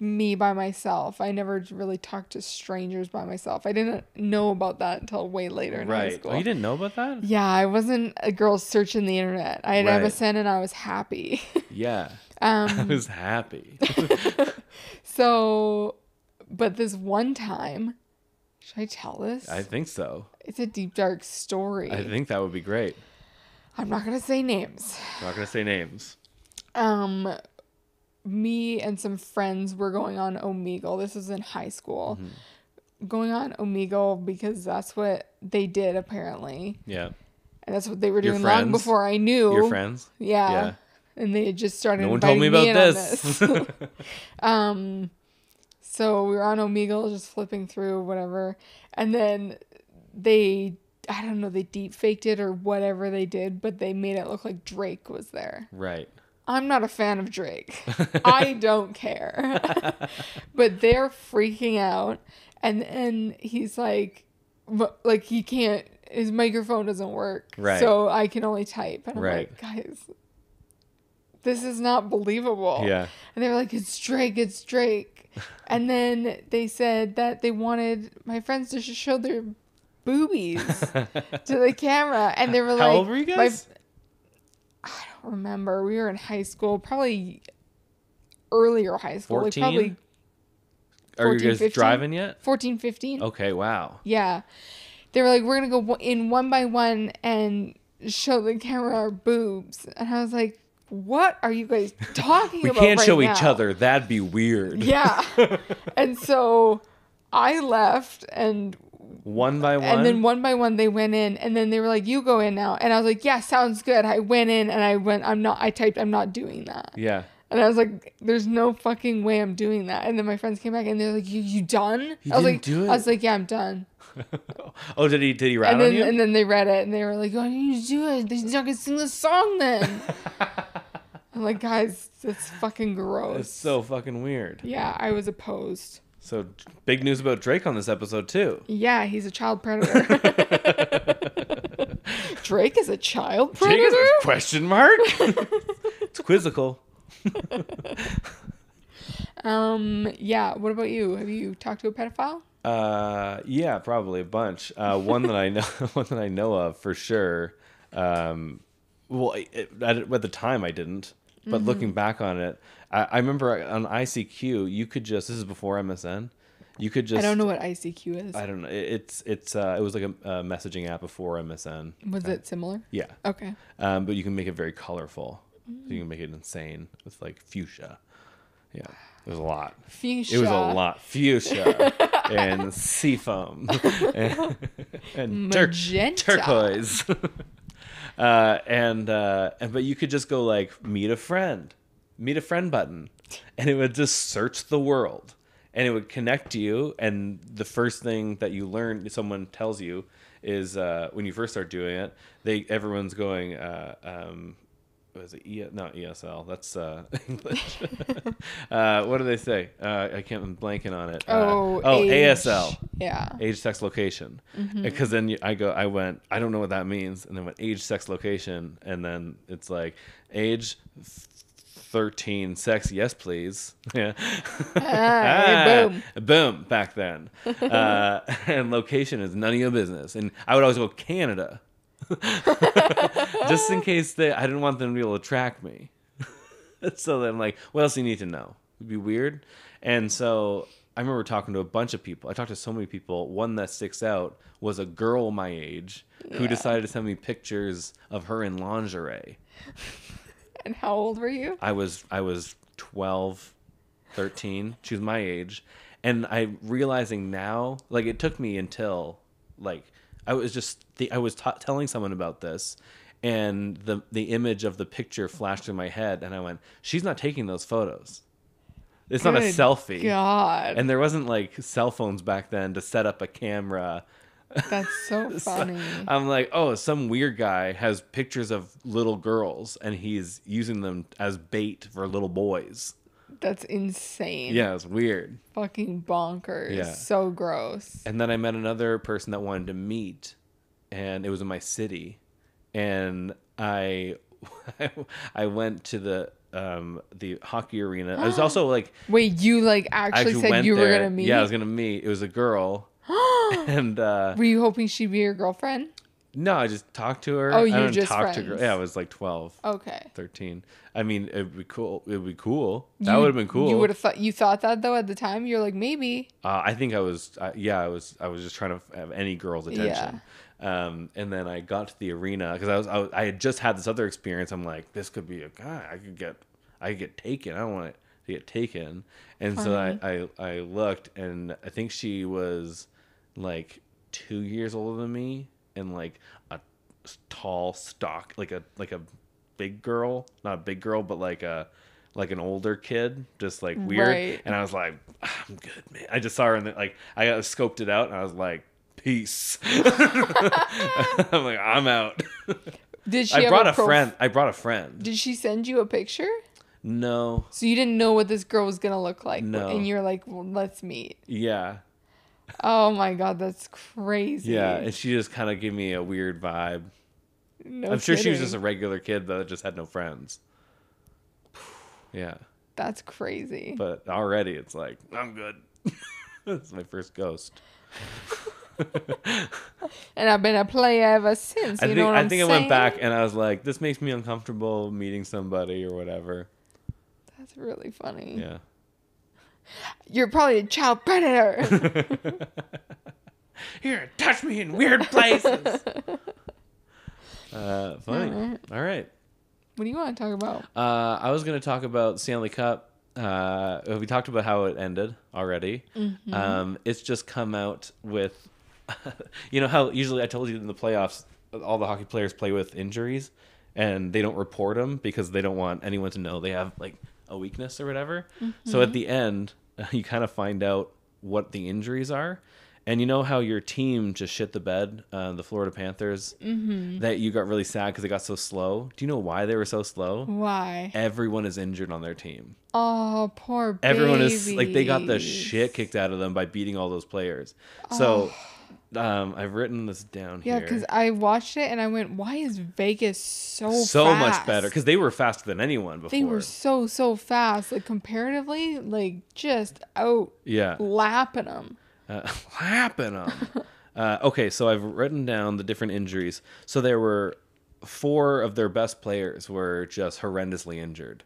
me by myself. I never really talked to strangers by myself. I didn't know about that until way later in high Right. school. Oh, you didn't know about that? Yeah, I wasn't a girl searching the internet. I had Right. MSN and I was happy. Yeah. I um, was happy. so, but this one time, should I tell this? I think so. it's a deep dark story. I think that would be great. I'm not gonna say names. I'm not gonna say names. Um, me and some friends were going on Omegle. This was in high school. Mm-hmm. Going on Omegle because that's what they did apparently, Yeah. and that's what they were Your doing long before I knew. Your friends? Yeah. Yeah. And they had just started No one told me me about in this. this. um, so we were on Omegle, just flipping through whatever, and then they, I don't know, they deep faked it or whatever they did, but they made it look like Drake was there. right. I'm not a fan of Drake. I don't care. but they're freaking out, and then he's like, "Wh- like he can't. His microphone doesn't work, Right. so I can only type. And I'm Right. like, guys, this is not believable. Yeah. And they were like, it's Drake, it's Drake. and then they said that they wanted my friends to show their boobies to the camera, and they were like, How old were you guys? I don't remember. We were in high school, probably earlier high school. Like 14? probably Are you 14, guys 15? driving yet? 14, 15. Okay, wow. Yeah. They were like, we're going to go in one by one and show the camera our boobs. And I was like, what are you guys talking We about? can't right show each other. That'd be weird. Yeah. and so I left and One by one. and then one by one they went in and then they were like, You go in now. And I was like, Yeah, sounds good. I went in and I went I'm not I typed I'm not doing that. yeah. And I was like, There's no fucking way I'm doing that. And then my friends came back and they're like, You you done? You I was like? I was like, Yeah, I'm done. oh, did he? Did he rat and on then you? and then they read it and they were like, Oh, you do it. They're not gonna sing the song then. I'm like, guys, that's fucking gross. It's so fucking weird. yeah, I was opposed. So big news about Drake on this episode too. Yeah, he's a child predator. Drake is a child Drake is predator? a question mark. it's quizzical. Um, yeah. What about you? Have you talked to a pedophile? Uh, yeah, probably a bunch. Uh, one that I know, one that I know of for sure. Um, well, it, at, at the time I didn't, but Mm-hmm. looking back on it, I, I remember on ICQ you could just. This is before MSN. You could just. I don't know what ICQ is. I don't know. It- It's it's uh, it was like a, a messaging app before MSN. Was it similar? Yeah. Okay. Um, but you can make it very colorful. So Mm. you can make it insane with like fuchsia. Yeah, it was a lot. Fuchsia. It was a lot. Fuchsia and seafoam and, and tur- turquoise. Uh, and uh, and but you could just go like meet a friend, meet a friend button, and it would just search the world, and it would connect you. And the first thing that you learn, someone tells you, is uh, when you first start doing it, they everyone's going. Uh, um, what is it? E- not ESL. That's uh, English. uh, what do they say? Uh, I can't. I'm blanking on it. Uh, Oh, oh, age. ASL Yeah. age sex location Mm-hmm. because then you, i go i went i don't know what that means and then went age sex location and then it's like age 13 sex yes please yeah Ah, boom. boom back then uh, and location is none of your business and i would always go canada just in case they i didn't want them to be able to track me so then I'm like, what else do you need to know? It'd be weird. And so I remember talking to a bunch of people. I talked to so many people. One that sticks out was a girl my age who Yeah. decided to send me pictures of her in lingerie. And how old were you? I was I was 12, 13. She was my age. And I realizing now, like it took me until like I was just the, I was ta telling someone about this and the the image of the picture flashed in my head and I went, she's not taking those photos. It's not a selfie. God. And there wasn't like cell phones back then to set up a camera. That's so funny. I'm like, oh, some weird guy has pictures of little girls and he's using them as bait for little boys. That's insane. Yeah, it's weird. Fucking bonkers. Yeah. So gross. And then I met another person that wanted to meet, and it was in my city, and I, I went to the um, the hockey arena. I was also like Wait, you like I actually said you were gonna meet? Yeah, I was gonna meet. It was a girl, and uh, Were you hoping she'd be your girlfriend? No, I just talked to her. Oh, you just talk to her. Yeah, I was like 12, Okay. 13. I mean, it'd be cool. It'd be cool. That You- would have been cool. You would have thought you thought that though at the time. You're like maybe. Uh, I think I was, uh, yeah, I was, I was just trying to have any girl's attention. Um, and then I got to the arena because I was, I was, I had just had this other experience. I'm like, this could be a guy. I could get, I could get taken. I don't want to get taken. And so I, I, I looked, and I think she was like two years older than me, and like a tall, stock, like a, like a big girl, not a big girl, but like a. Like an older kid, just like weird, Right. and I was like, "Ah, "I'm good, man." I just saw her, and like I scoped it out, and I was like, "Peace." I'm like, "I'm out." Did she? I brought a prof- friend. I brought a friend. Did she send you a picture? No, So you didn't know what this girl was gonna look like, No. and you're like, well, "Let's meet." yeah, Oh my god, that's crazy. yeah, and she just kind of gave me a weird vibe. No I'm sure she was just a regular kid that just had no friends. Yeah, That's crazy. but already it's like I'm good. That's my first ghost. and I've been a player ever since. You I think know what I I'm think I went back and I was like, this makes me uncomfortable meeting somebody or whatever. That's really funny. Yeah. You're probably a child predator. Here, touch me in weird places. uh, funny. All right. what do you want to talk about? Uh, I was going to talk about Stanley Cup. Uh, we talked about how it ended already. Mm-hmm. Um, it's just come out with, you know how usually I told you in the playoffs, all the hockey players play with injuries, and they don't report them because they don't want anyone to know they have like a weakness or whatever. So Mm-hmm. at the end, you kind of find out what the injuries are. And you know how your team just shit the bed, uh, the Florida Panthers, Mm-hmm. that you got really sad because they got so slow. Do you know why they were so slow? Why? everyone is injured on their team. Oh, poor Everyone is like they got the shit kicked out of them by beating all those players. So um, I've written this down. Yeah, here. because I watched it and I went, "Why is Vegas so so much better because they were faster than anyone before. they were so so fast, like comparatively, like just out yeah, lapping them. uh, lapping them. uh, okay, so I've written down the different injuries. So there were four of their best players were just horrendously injured.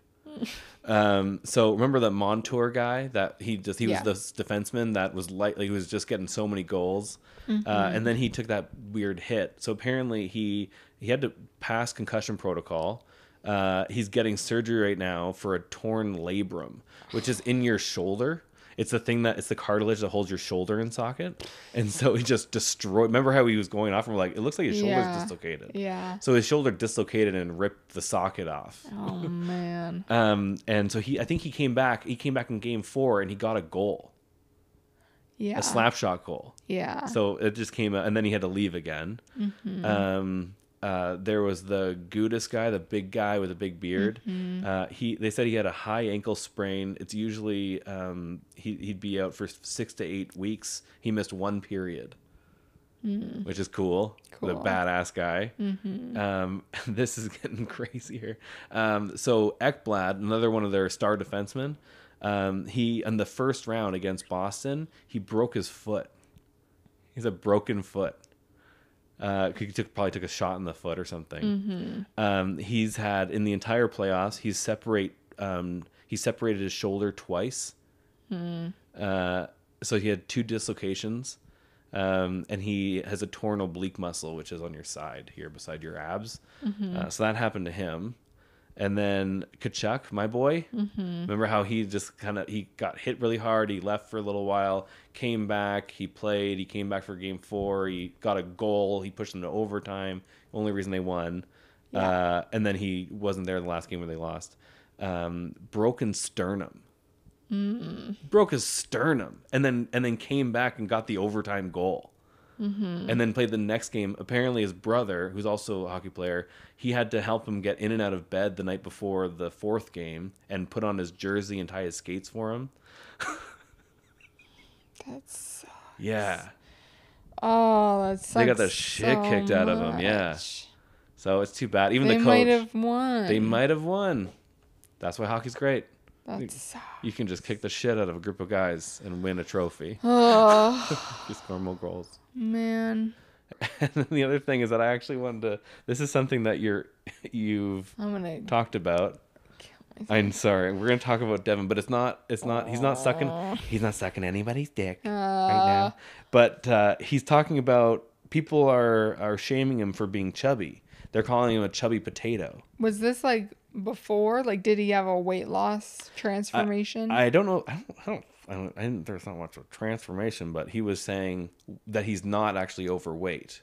Um, so remember that Montour guy that he just he Yeah. was the defenseman that was like he was just getting so many goals, uh, and then he took that weird hit. So apparently he he had to pass concussion protocol. Uh, he's getting surgery right now for a torn labrum, which is in your shoulder. It's the thing that it's the cartilage that holds your shoulder in socket, and so he just destroyed. Remember how he was going off and we're like, it looks like his shoulder's Yeah. dislocated. Yeah. So his shoulder dislocated and ripped the socket off. Oh man. Um, and so he, I think he came back. He came back in game four, and he got a goal, Yeah. a slap shot goal. Yeah. So it just came out, and then he had to leave again. Mm-hmm. Um, uh, there was the Gudas guy, the big guy with a big beard. Mm-hmm. Uh, he they said he had a high ankle sprain. It's usually um, he he'd be out for six to eight weeks. He missed one period, which is cool. The Mm. Cool. Mm-hmm. badass guy. Um, this is getting crazier. Um, so Ekblad, another one of their star defensemen, um, he in the first round against Boston, he broke his foot. He's a broken foot. Uh, he took probably took a shot in the foot or something. Um, he's had in the entire playoffs, he's separate. Um, he separated his shoulder twice. Uh, so he had two dislocations, um, and he has a torn oblique muscle, which is on your side here beside your abs. Uh, so that happened to him. And then Tkachuk, my boy, remember how he just kind of he got hit really hard. He left for a little while, came back, he played, he came back for game four. He got a goal. He pushed them to overtime. Only reason they won. Uh, and then he wasn't there the last game where they lost. Um, broken sternum broke his sternum and then and then came back and got the overtime goal Mm-hmm. and then played the next game apparently his brother who's also a hockey player he had to help him get in and out of bed the night before the fourth game and put on his jersey and tie his skates for him That's. yeah Oh, that's. They got the shit kicked out of 'em, yeah. so it's too bad even They the coach. They might have won. they might have won That's why hockey's great. That's You can just kick the shit out of a group of guys and win a trophy. oh just score more goals. man. And then the other thing is that I actually wanted to. This is something that you're you've I'm gonna talked about. I'm sorry. We're gonna talk about Devon, but it's not. It's not. He's not sucking. He's not sucking anybody's dick right now. But uh, he's talking about people are are shaming him for being chubby. They're calling him a chubby potato. Was this like before? Like, did he have a weight loss transformation? I don't know. I don't. I don't. I, don't, I didn't. There's not much of a transformation, but he was saying that he's not actually overweight.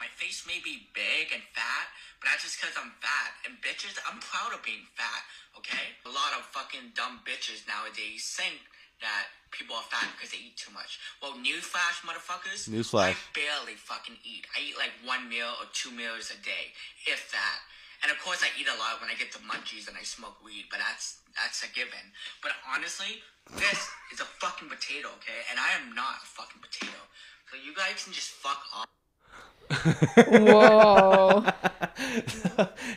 My face may be big and fat, but that's just because I'm fat. And bitches, I'm proud of being fat, okay? A lot of fucking dumb bitches nowadays think that people are fat because they eat too much. Well, newsflash, motherfuckers. Newsflash. I barely fucking eat. I eat like one meal or two meals a day, if that. And of course, I eat a lot when I get the munchies and I smoke weed, but that's that's a given. But honestly, this is a fucking potato, okay? And I am not a fucking potato. So you guys can just fuck off. Whoa.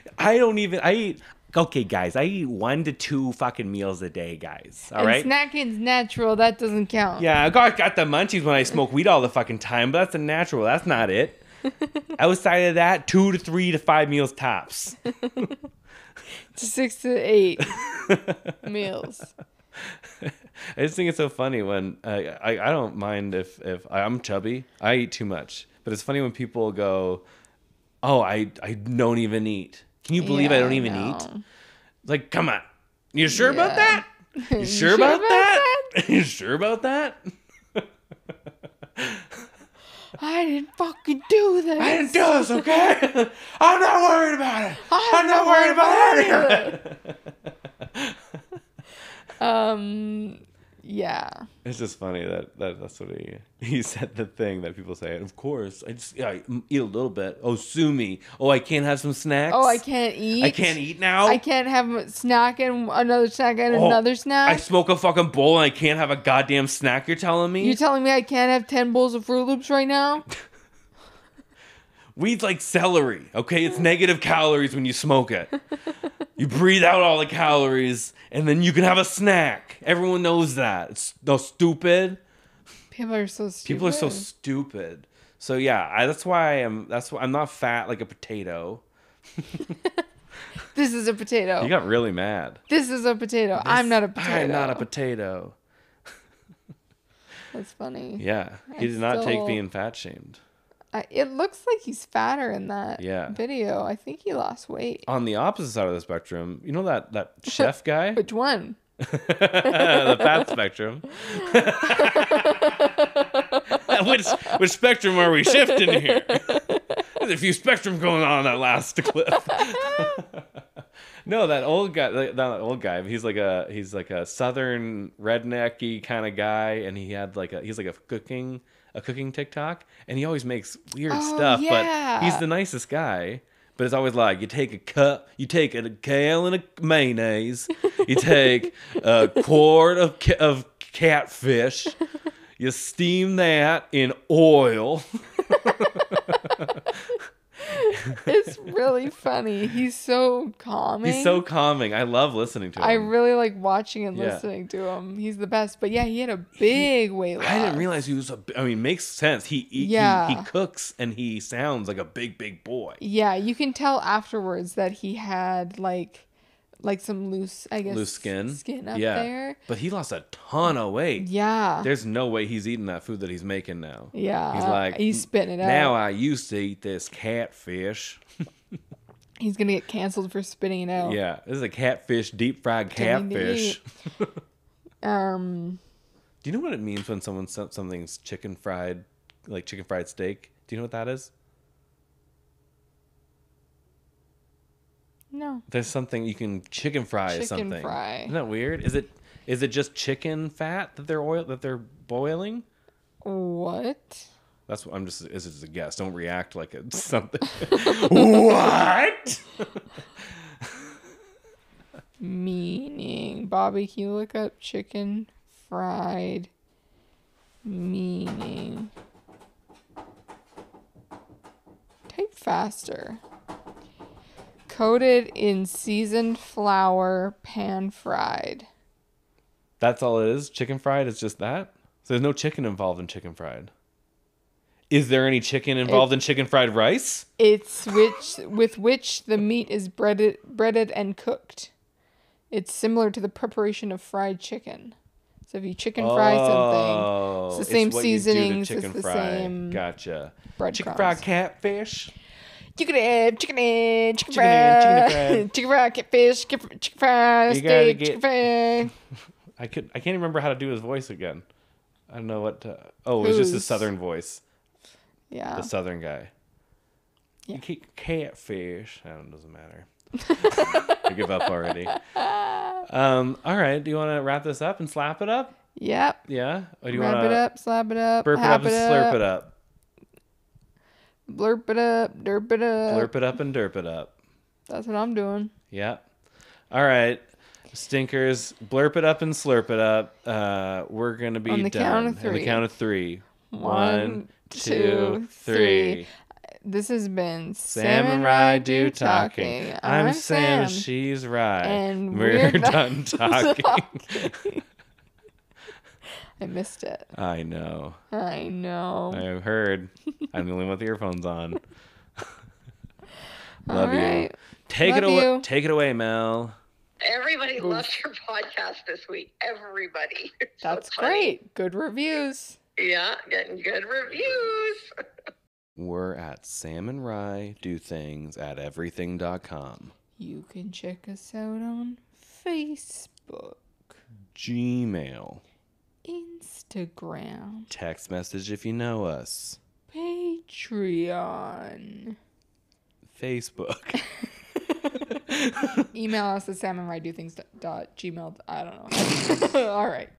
I don't even. I eat. Okay, guys, I eat one to two fucking meals a day, guys. All and right. snacking's natural. That doesn't count. Yeah, I got, got the munchies when I smoke weed all the fucking time, but that's a natural. That's not it. Outside of that, two to three to five meals tops. Six to eight meals. I just think it's so funny when I, I I don't mind if if I'm chubby. I eat too much, but it's funny when people go, "Oh, I I don't even eat." Can you believe I don't even eat? Like, come on, you sure about that? You sure, about, that? you sure about that? I didn't fucking do this. I didn't do this, okay? I'm not worried about it. I'm not worried about any of it. Um, yeah. It's just funny that, that that's what he he said the thing that people say. And Of course, I just yeah, I eat a little bit. Oh, sue me. Oh, I can't have some snacks. Oh, I can't eat. I can't eat now. I can't have a snack and another snack and Oh, another snack. I smoke a fucking bowl and I can't have a goddamn snack. You're telling me? You're telling me I can't have ten bowls of Froot Loops right now? Weed's like celery. Okay, it's negative calories when you smoke it. you breathe out all the calories, and then you can have a snack. Everyone knows that. It's no stupid. People are so stupid. People are so stupid. So yeah, I, that's why I am. That's why I'm not fat like a potato. This is a potato. You got really mad. this is a potato. I'm not a potato. I'm not a potato. That's funny. Yeah, he I did not take being fat shamed. I, it looks like he's fatter in that Yeah. video. I think he lost weight. On the opposite side of the spectrum, you know that that chef guy, Which one? the fat spectrum. which which spectrum are we shifting here? There's a few spectrum going on in that last clip. no, that old guy, that that old guy. He's like a he's like a southern rednecky kind of guy, and he had like a he's like a cooking a cooking TikTok, and he always makes weird Oh, stuff. But he's the nicest guy. But it's always like you take a cup, you take a kale and a mayonnaise, you take a quart of ca- of catfish, you steam that in oil. It's really funny. He's so calming. He's so calming. I love listening to him. I really like watching and Yeah. listening to him. He's the best. But yeah, he had a big weight loss. I didn't realize he was a. I mean, makes sense. He he, Yeah. he he cooks and he sounds like a big big boy. Yeah, you can tell afterwards that he had like like some loose, I guess, Loose skin. skin up yeah. there. But he lost a ton of weight. Yeah. There's no way he's eating that food that he's making now. yeah. He's like he's spitting it out. Now. I used to eat this catfish. he's gonna get canceled for spitting it out. Yeah, this is a catfish, deep fried Don't need to catfish. Um. Do you know what it means when someone says something's chicken fried, like chicken fried steak? Do you know what that is? No. There's something you can chicken fry Chicken something. fry. Isn't that weird? Is it is it just chicken fat that they're oil that they're boiling? What? That's what I'm just is a guess. Don't react like it's something. what? Meaning, Bobby, can you look up chicken fried meaning? Type faster. Coated in seasoned flour, pan fried. That's all it is. Chicken fried is just that. So there's no chicken involved in chicken fried. Is there any chicken involved in chicken fried rice? It's which with which the meat is breaded breaded and cooked. It's similar to the preparation of fried chicken. So if you chicken fry something, it's the oh, same Oh, do to seasonings, it's the fry. same Gotcha. Chicken fried catfish. Chicken egg, chicken egg, chicken, Chicken egg, chicken egg. chicken fry, catfish, chicken, fr- chicken fry, You steak, get- chicken fry. I could. I can't remember how to do his voice again. I don't know what. To, oh, it was just his southern voice. Yeah. The southern guy. Yeah. You keep catfish. I don't. Doesn't matter. I give up already. Um. All right. Do you want to wrap this up and slap it up? Yep. Yeah. Or do you Wrap want it up, slap it up, burp it up and slurp it up? Blurp it up, derp it up. Blurp it up and derp it up. That's what I'm doing. Yep. All right. Stinkers, blurp it up and slurp it up. Uh, we're gonna be On the done. count of On the count of three. One, two, three. three. This has been Sam and Ri do talking. I'm, Sam, she's Ri. And we're, we're done talking. talking. I missed it. I know. I know. I've heard. I'm the only one with earphones on. All Love you. right. Take it away. you. Take it away, Mel. Everybody loves your podcast this week. Everybody. It's so That's funny. great. Good reviews. Yeah, getting good reviews. We're at Sam and Ri do things at everything.com. You can check us out on Facebook, Gmail. Instagram, Text message if you know us. Patreon. Facebook. Email us at salmonridedothings dot gmail. I don't know. All right.